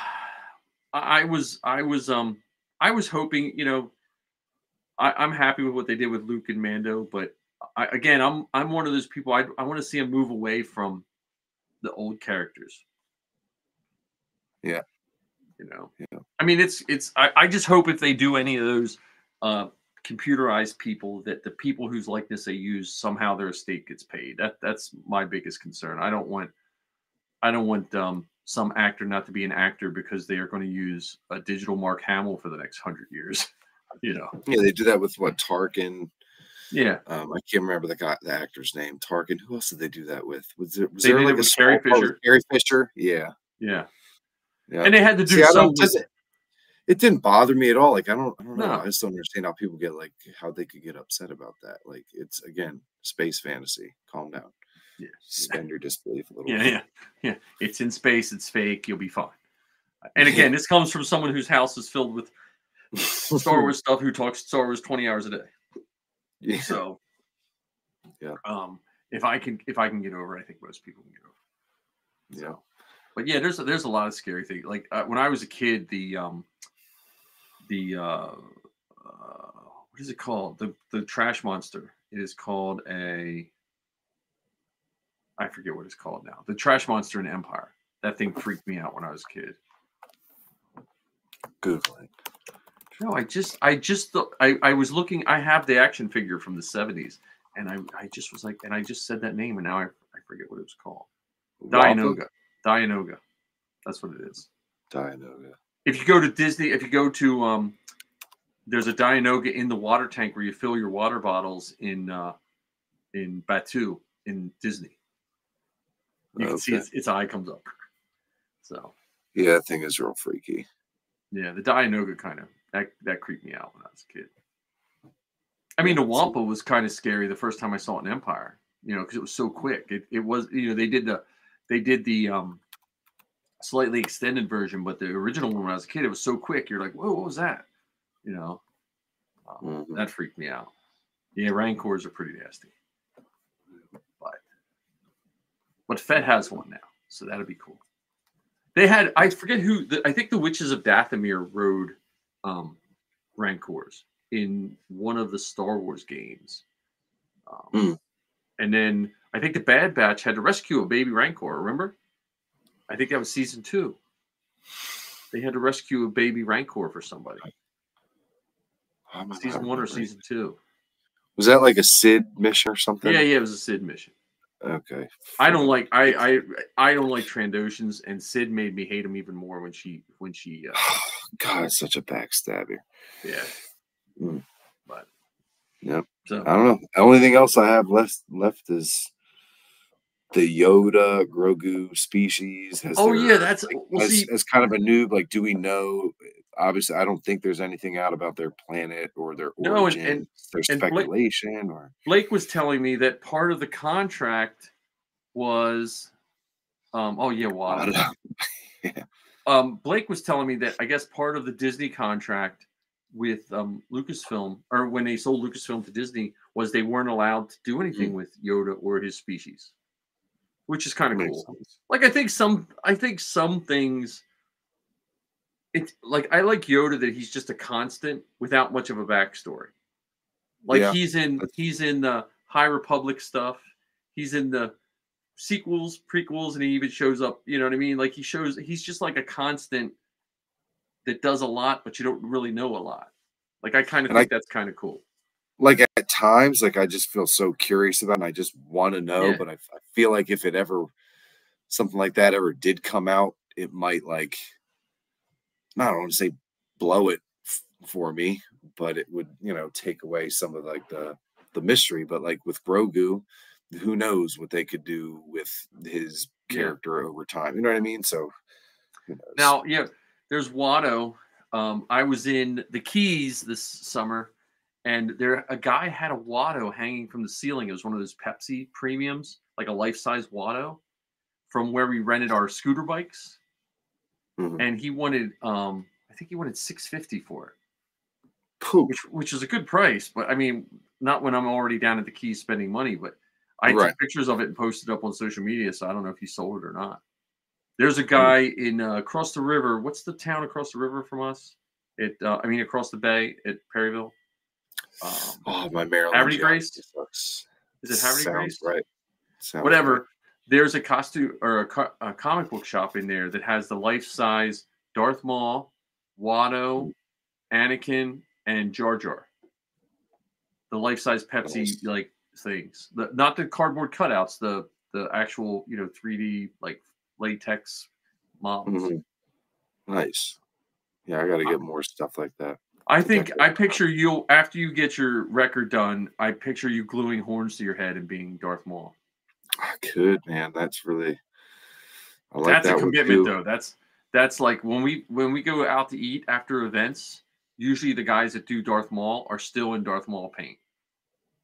I, I was I was um I was hoping you know I, I'm happy with what they did with Luke and Mando, but I, again I'm I'm one of those people I I want to see them move away from the old characters. Yeah. you know. Yeah. I mean, it's it's I, I just hope if they do any of those uh computerized people that the people whose likeness they use somehow their estate gets paid. That that's my biggest concern. I don't want I don't want um some actor not to be an actor because they are going to use a digital Mark Hamill for the next hundred years. [LAUGHS] You know. Yeah, they do that with what Tarkin. Yeah. Um, I can't remember the guy, the actor's name. Tarkin. Who else did they do that with? Was there was They there it like a Carrie small part with Fisher. Carrie Fisher. Yeah. Yeah. Yeah. And they had to do See, with- does it, didn't bother me at all. Like I don't, I don't know. No. I just don't understand how people get like how they could get upset about that. Like it's again space fantasy. Calm down. Yeah. Suspend your disbelief a little. Yeah, bit. yeah, yeah. It's in space. It's fake. You'll be fine. And [LAUGHS] again, this comes from someone whose house is filled with Star Wars [LAUGHS] stuff, who talks Star Wars twenty hours a day. yeah. So, Yeah. Um, if I can, if I can get over, I think most people can get over. Yeah. But yeah, there's a, there's a lot of scary things. Like uh, when I was a kid, the um, the uh, uh, what is it called? The the trash monster. It is called a. I forget what it's called now. The trash monster in Empire. That thing freaked me out when I was a kid. Googling. No, I just, I just, thought- I, I was looking. I have the action figure from the '70s, and I, I just was like, and I just said that name, and now I, I forget what it was called. Dianoga. Dianoga. That's what it is. Dianoga. If you go to Disney, if you go to, um, there's a Dianoga in the water tank where you fill your water bottles in, uh, in Batuu in Disney. You can see its, its eye comes up. So Yeah, that thing is real freaky. yeah, the Dianoga kind of that that creeped me out when I was a kid. I mean, the Wampa was kind of scary the first time I saw it in Empire, you know, because it was so quick. It, it was, you know, they did the they did the um slightly extended version, but the original one when I was a kid, it was so quick. You're like, whoa, what was that? You know, um, Mhm. that freaked me out. Yeah, Rancors are pretty nasty, but but Fett has one now, so that'd be cool. They had I forget who the, I think the Witches of Dathomir rode um, Rancors in one of the Star Wars games, um, Hmm. and then I think the Bad Batch had to rescue a baby Rancor. Remember? I think that was season two. They had to rescue a baby Rancor for somebody. Season one or season two? Was that like a Cid mission or something? Yeah, yeah, it was a Cid mission. Okay. I don't like I I I don't like Trandoshans, and Cid made me hate him even more when she when she uh, [SIGHS] God, such a backstabber. yeah. Mm. But Yep. So I don't know. The only thing else I have left left is the Yoda Grogu species? Has Oh there- yeah, that's like, well, as, see, as kind of a noob, like, do we know? Obviously, I don't think there's anything out about their planet or their No, and- origin. and- there's and Blake- speculation, or Blake was telling me that part of the contract was, um, oh yeah, I Wada. [LAUGHS] um, Blake was telling me that I guess part of the Disney contract with um, Lucasfilm, or when they sold Lucasfilm to Disney, was they weren't allowed to do anything with Yoda or his species, which is kind of cool. sense. Like I think some, I think some things. It's like I like Yoda that he's just a constant without much of a backstory. Like Yeah, he's in he's in the High Republic stuff. He's in the sequels, prequels, and he even shows up. You know what I mean? Like he shows he's just like a constant that does a lot, but you don't really know a lot. Like I kind of And I- think that's kind of cool. Like at times, like I just feel so curious about, it and I just want to know. Yeah. But I, I feel like if it ever something like that ever did come out, it might like I don't want to say blow it f- for me, but it would you know take away some of like the the mystery. But like with Grogu, who knows what they could do with his Yeah. character over time? You know what I mean? So? Now, yeah, there's Watto. Um, I was in the Keys this summer, and there a guy had a Watto hanging from the ceiling. It was one of those Pepsi premiums, like a life-size Watto, from where we rented our scooter bikes. Mhm. And he wanted, um, I think he wanted six fifty for it, which which is a good price. But I mean, not when I'm already down at the Keys spending money. But I Right. took pictures of it and posted up on social media, so I don't know if he sold it or not. There's a guy in uh, across the river. What's the town across the river from us? It, uh, I mean, across the bay at Perryville. Um, Oh, my Maryland. Havre de Grace? is it Havre de Sounds Grace? Right. Sounds Whatever. right. There's a costume or a, co- a comic book shop in there that has the life size Darth Maul, Watto, Anakin, and Jar Jar. The life size Pepsi Nice. like things, the, not the cardboard cutouts, the the actual you know 3D like latex models. Mhm. Nice. Yeah, I got to get more stuff like that. I think I picture you after you get your record done. I picture you gluing horns to your head and being Darth Maul. I could, man. That's really. I like that's that a commitment, though. That's that's like when we when we go out to eat after events. Usually, the guys that do Darth Maul are still in Darth Maul paint,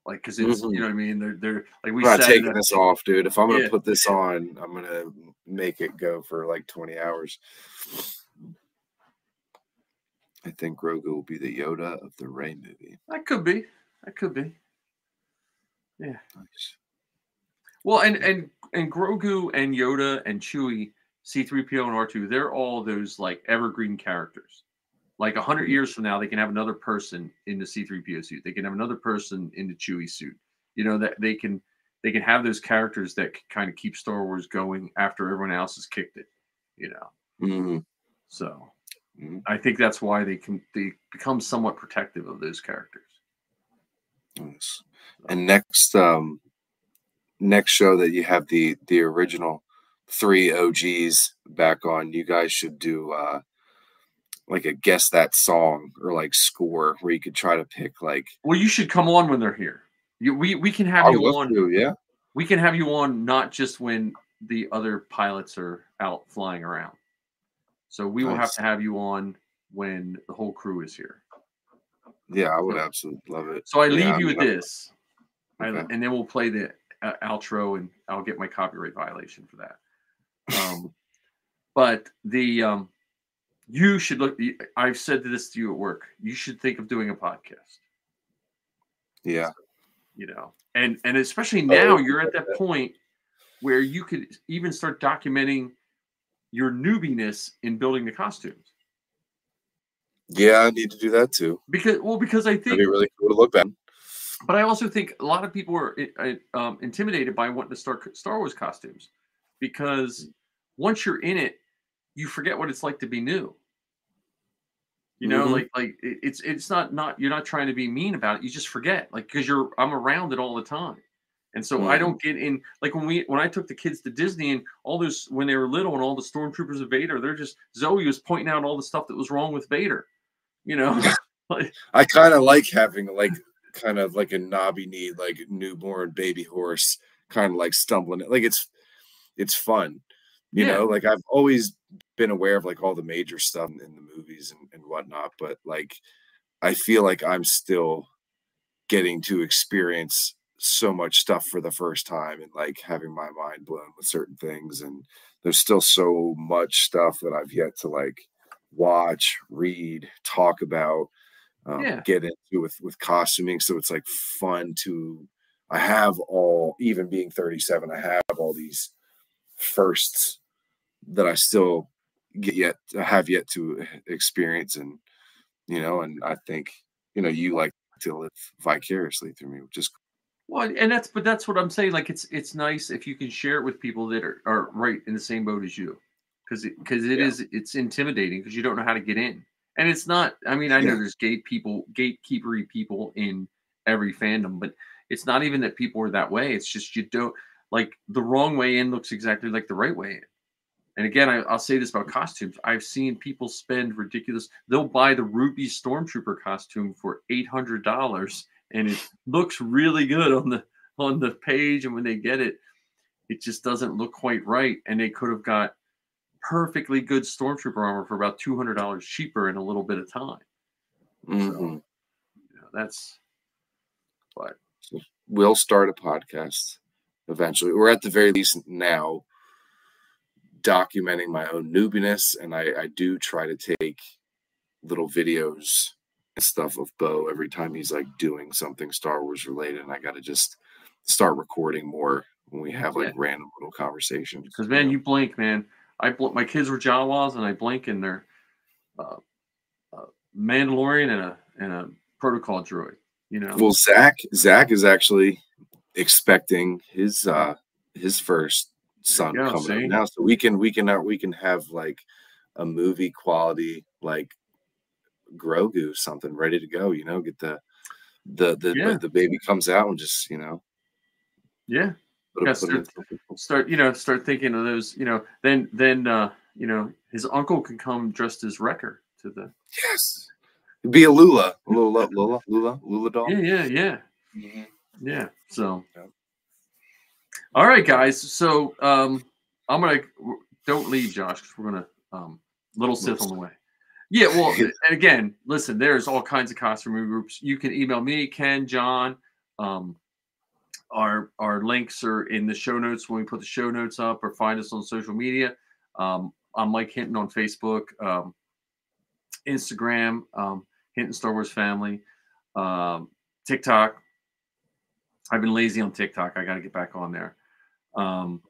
like because it's Mhm. you know what I mean. They're they're like we I'm not taking that- this off, dude. If I'm gonna Yeah. put this on, I'm gonna make it go for like 20 hours. I think Grogu will be the Yoda of the Rey movie. That could be. That could be. Yeah. Nice. Well, and and and Grogu and Yoda and Chewie, C3PO and R2, they're all those like evergreen characters. Like a hundred Mhm. years from now, they can have another person in the C3PO suit. They can have another person in the Chewie suit. You know that they can they can have those characters that kind of keep Star Wars going after everyone else has kicked it. You know, Mhm. so Mhm. I think that's why they can they become somewhat protective of those characters. Nice. And next, um, next show that you have the the original three OGs back on, you guys should do uh like a guess that song or like score where you could try to pick like Well, you should come on when they're here. You, we we can have I you on. to, yeah. we can have you on not just when the other pilots are out flying around. So we will have to have you on when the whole crew is here. Yeah, I would So- absolutely love it. So I leave I you with this, I- Okay. and then we'll play the uh, outro, and I'll get my copyright violation for that. Um, [LAUGHS] but the um, you should look. I've said this to you at work. You should think of doing a podcast. Yeah. you know and and especially now Oh, you're at that point where you could even start documenting your newbiness in building the costumes Yeah, I need to do that too. because well because i think That'd be really cool to look at. but i also think a lot of people are uh, um, intimidated by wanting to start star wars costumes because once you're in it you forget what it's like to be new you know Mhm. like like it's it's not not you're not trying to be mean about it you just forget like because you're i'm around it all the time and so i Mhm. don't get in like when we when i took the kids to disney and all those when they were little and all the stormtroopers of vader they're just zoe was pointing out all the stuff that was wrong with vader you know [LAUGHS] like I kind of like having like kind of like a knobby knee, like newborn baby horse, kind of like stumbling. Like it's it's fun. You Yeah. know, like I've always been aware of like all the major stuff in the movies and, and whatnot, but like I feel like I'm still getting to experience so much stuff for the first time and like having my mind blown with certain things and there's still so much stuff that I've yet to like watch, read, talk about, um, Yeah. get into with with costuming. So it's like fun to. I have all, even being 37, I have all these firsts that I still get yet have yet to experience, and you know, and I think you know you like to live vicariously through me, which is Well, and that's but that's what I'm saying. Like it's it's nice if you can share it with people that are, are right in the same boat as you, because because it Yeah. is it's intimidating because you don't know how to get in, and it's not. I mean, I know Yeah. there's gate people, gatekeepery people in every fandom, but it's not even that people are that way. It's just you don't like the wrong way in looks exactly like the right way in. And again, I, I'll say this about costumes. I've seen people spend ridiculous. They'll buy the Ruby Stormtrooper costume for eight hundred dollars, and it looks really good on the on the page. And when they get it, it just doesn't look quite right. And they could have got perfectly good Stormtrooper armor for about two hundred dollars cheaper in a little bit of time. Mhm. You know, that's but we'll start a podcast eventually, or at the very least now, documenting my own newbiness. And I, I do try to take little videos stuff of Bo every time he's like doing something Star Wars related. And I got to just start recording more when we have like Yeah. random little conversations. because man, you blink, man. I bl- my kids were Jawas, and I blink, and they're uh, uh, Mandalorian and a and a protocol droid. You know, Well, Zach, Zach is actually expecting his uh his first son go, coming see? up now, so we can we can uh, we can have like a movie quality like Grogu something ready to go. You know, get the the the Yeah. the, baby comes out and just you know yeah. Yeah, it- put it in start- Start, you know, start thinking of those. You know, then then uh, you know his uncle can come dressed as Wrecker to the. yes, be a Lula, Lula, Lula, Lula, Lula doll. Yeah, yeah, yeah. Mhm. Yeah. So, Yep. all right, guys. So, um, I'm gonna don't leave, Josh, because we're gonna um, little Sith on the way. Yeah. Well, [LAUGHS] and again, listen. There's all kinds of costume groups. You can email me, Ken, John. Um, our our links are in the show notes when we put the show notes up, or find us on social media. Um, I'm Mike Hinton on Facebook, um, Instagram, um, Hinton Star Wars Family, um, TikTok. I've been lazy on TikTok. I got to get back on there. Um,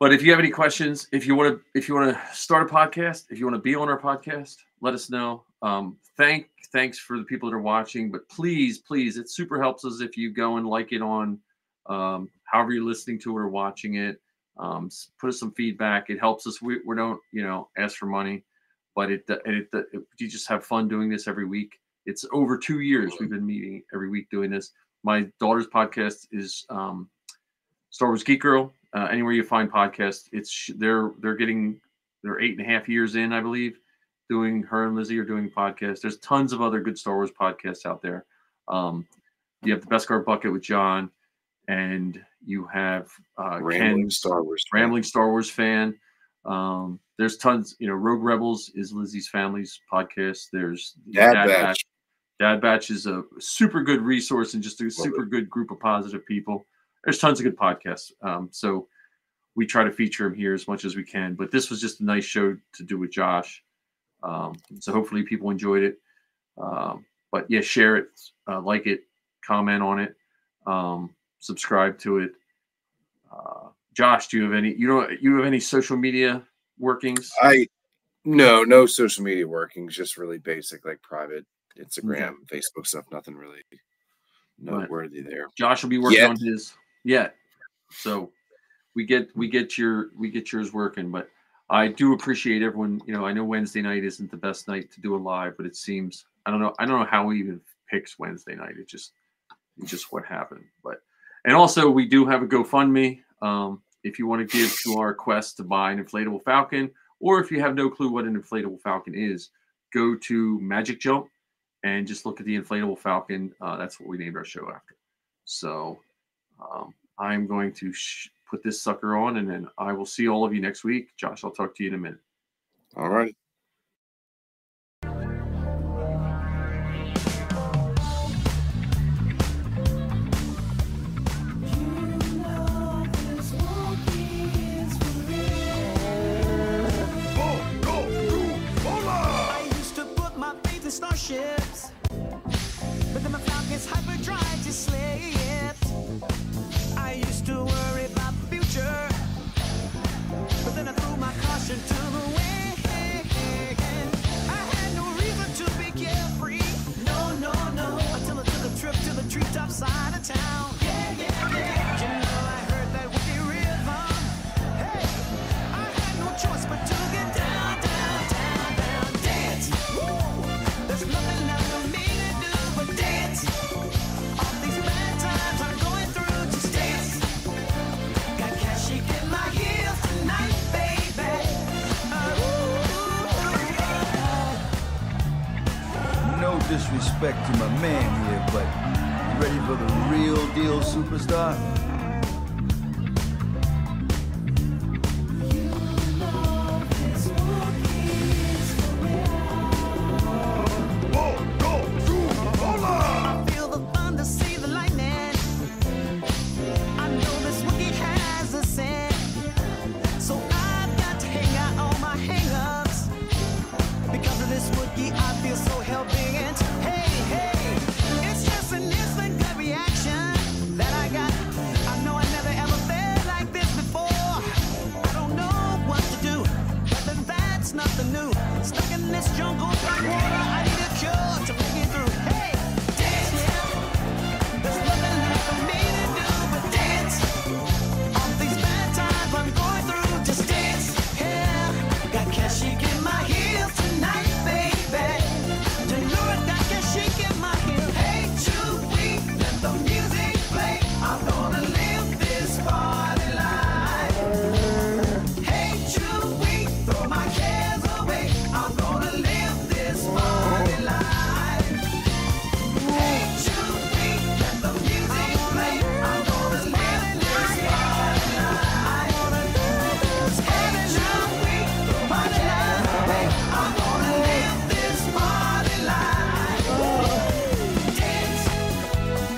but if you have any questions, if you want to, if you want to start a podcast, if you want to be on our podcast, let us know. Um, thank, thanks for the people that are watching, but please, please, it super helps us if you go and like it on, um, however you're listening to it or watching it. Um, put us some feedback. It helps us. We, we don't, you know, ask for money, but it, it, it, you just have fun doing this every week. It's over two years we've been meeting every week doing this my daughter's podcast is um, Star Wars Geek Girl. Uh, anywhere you find podcasts, it's they're they're getting they're eight and a half years in, I believe, doing her and Lizzie are doing podcasts. There's tons of other good Star Wars podcasts out there. Um, you have the Beskar Bucket with John, and you have uh, Rambling Ken's Star Wars, Rambling Star Wars fan. Um, there's tons, you know, Rogue Rebels is Lizzie's family's podcast. There's Dad Batch. Dad Batch is a super good resource and just a Love super good group of positive people. There's tons of good podcasts. Um, so we try to feature them here as much as we can. But this was just a nice show to do with Josh. Um, so hopefully people enjoyed it. Um, but yeah, share it, uh, like it, comment on it, um, subscribe to it. Uh, Josh, do you have any? You don't? You have any social media workings? I no no social media workings, just really basic like private Instagram, Facebook stuff. Nothing really noteworthy there. Josh will be working Yet. on his yet. So we get we get your we get yours working, but I do appreciate everyone. You know, I know Wednesday night isn't the best night to do a live, but it seems I don't know I don't know how we even picks Wednesday night. It just it's just what happened. But and also we do have a GoFundMe. Um, if you want to give to our quest to buy an inflatable Falcon, or if you have no clue what an inflatable Falcon is, go to Magic Jump and just look at the inflatable Falcon. Uh, that's what we named our show after. So um, I'm going to sh- put this sucker on, and then I will see all of you next week. Josh, I'll talk to you in a minute. All right. disrespect to my man here, but you ready for the real deal superstar?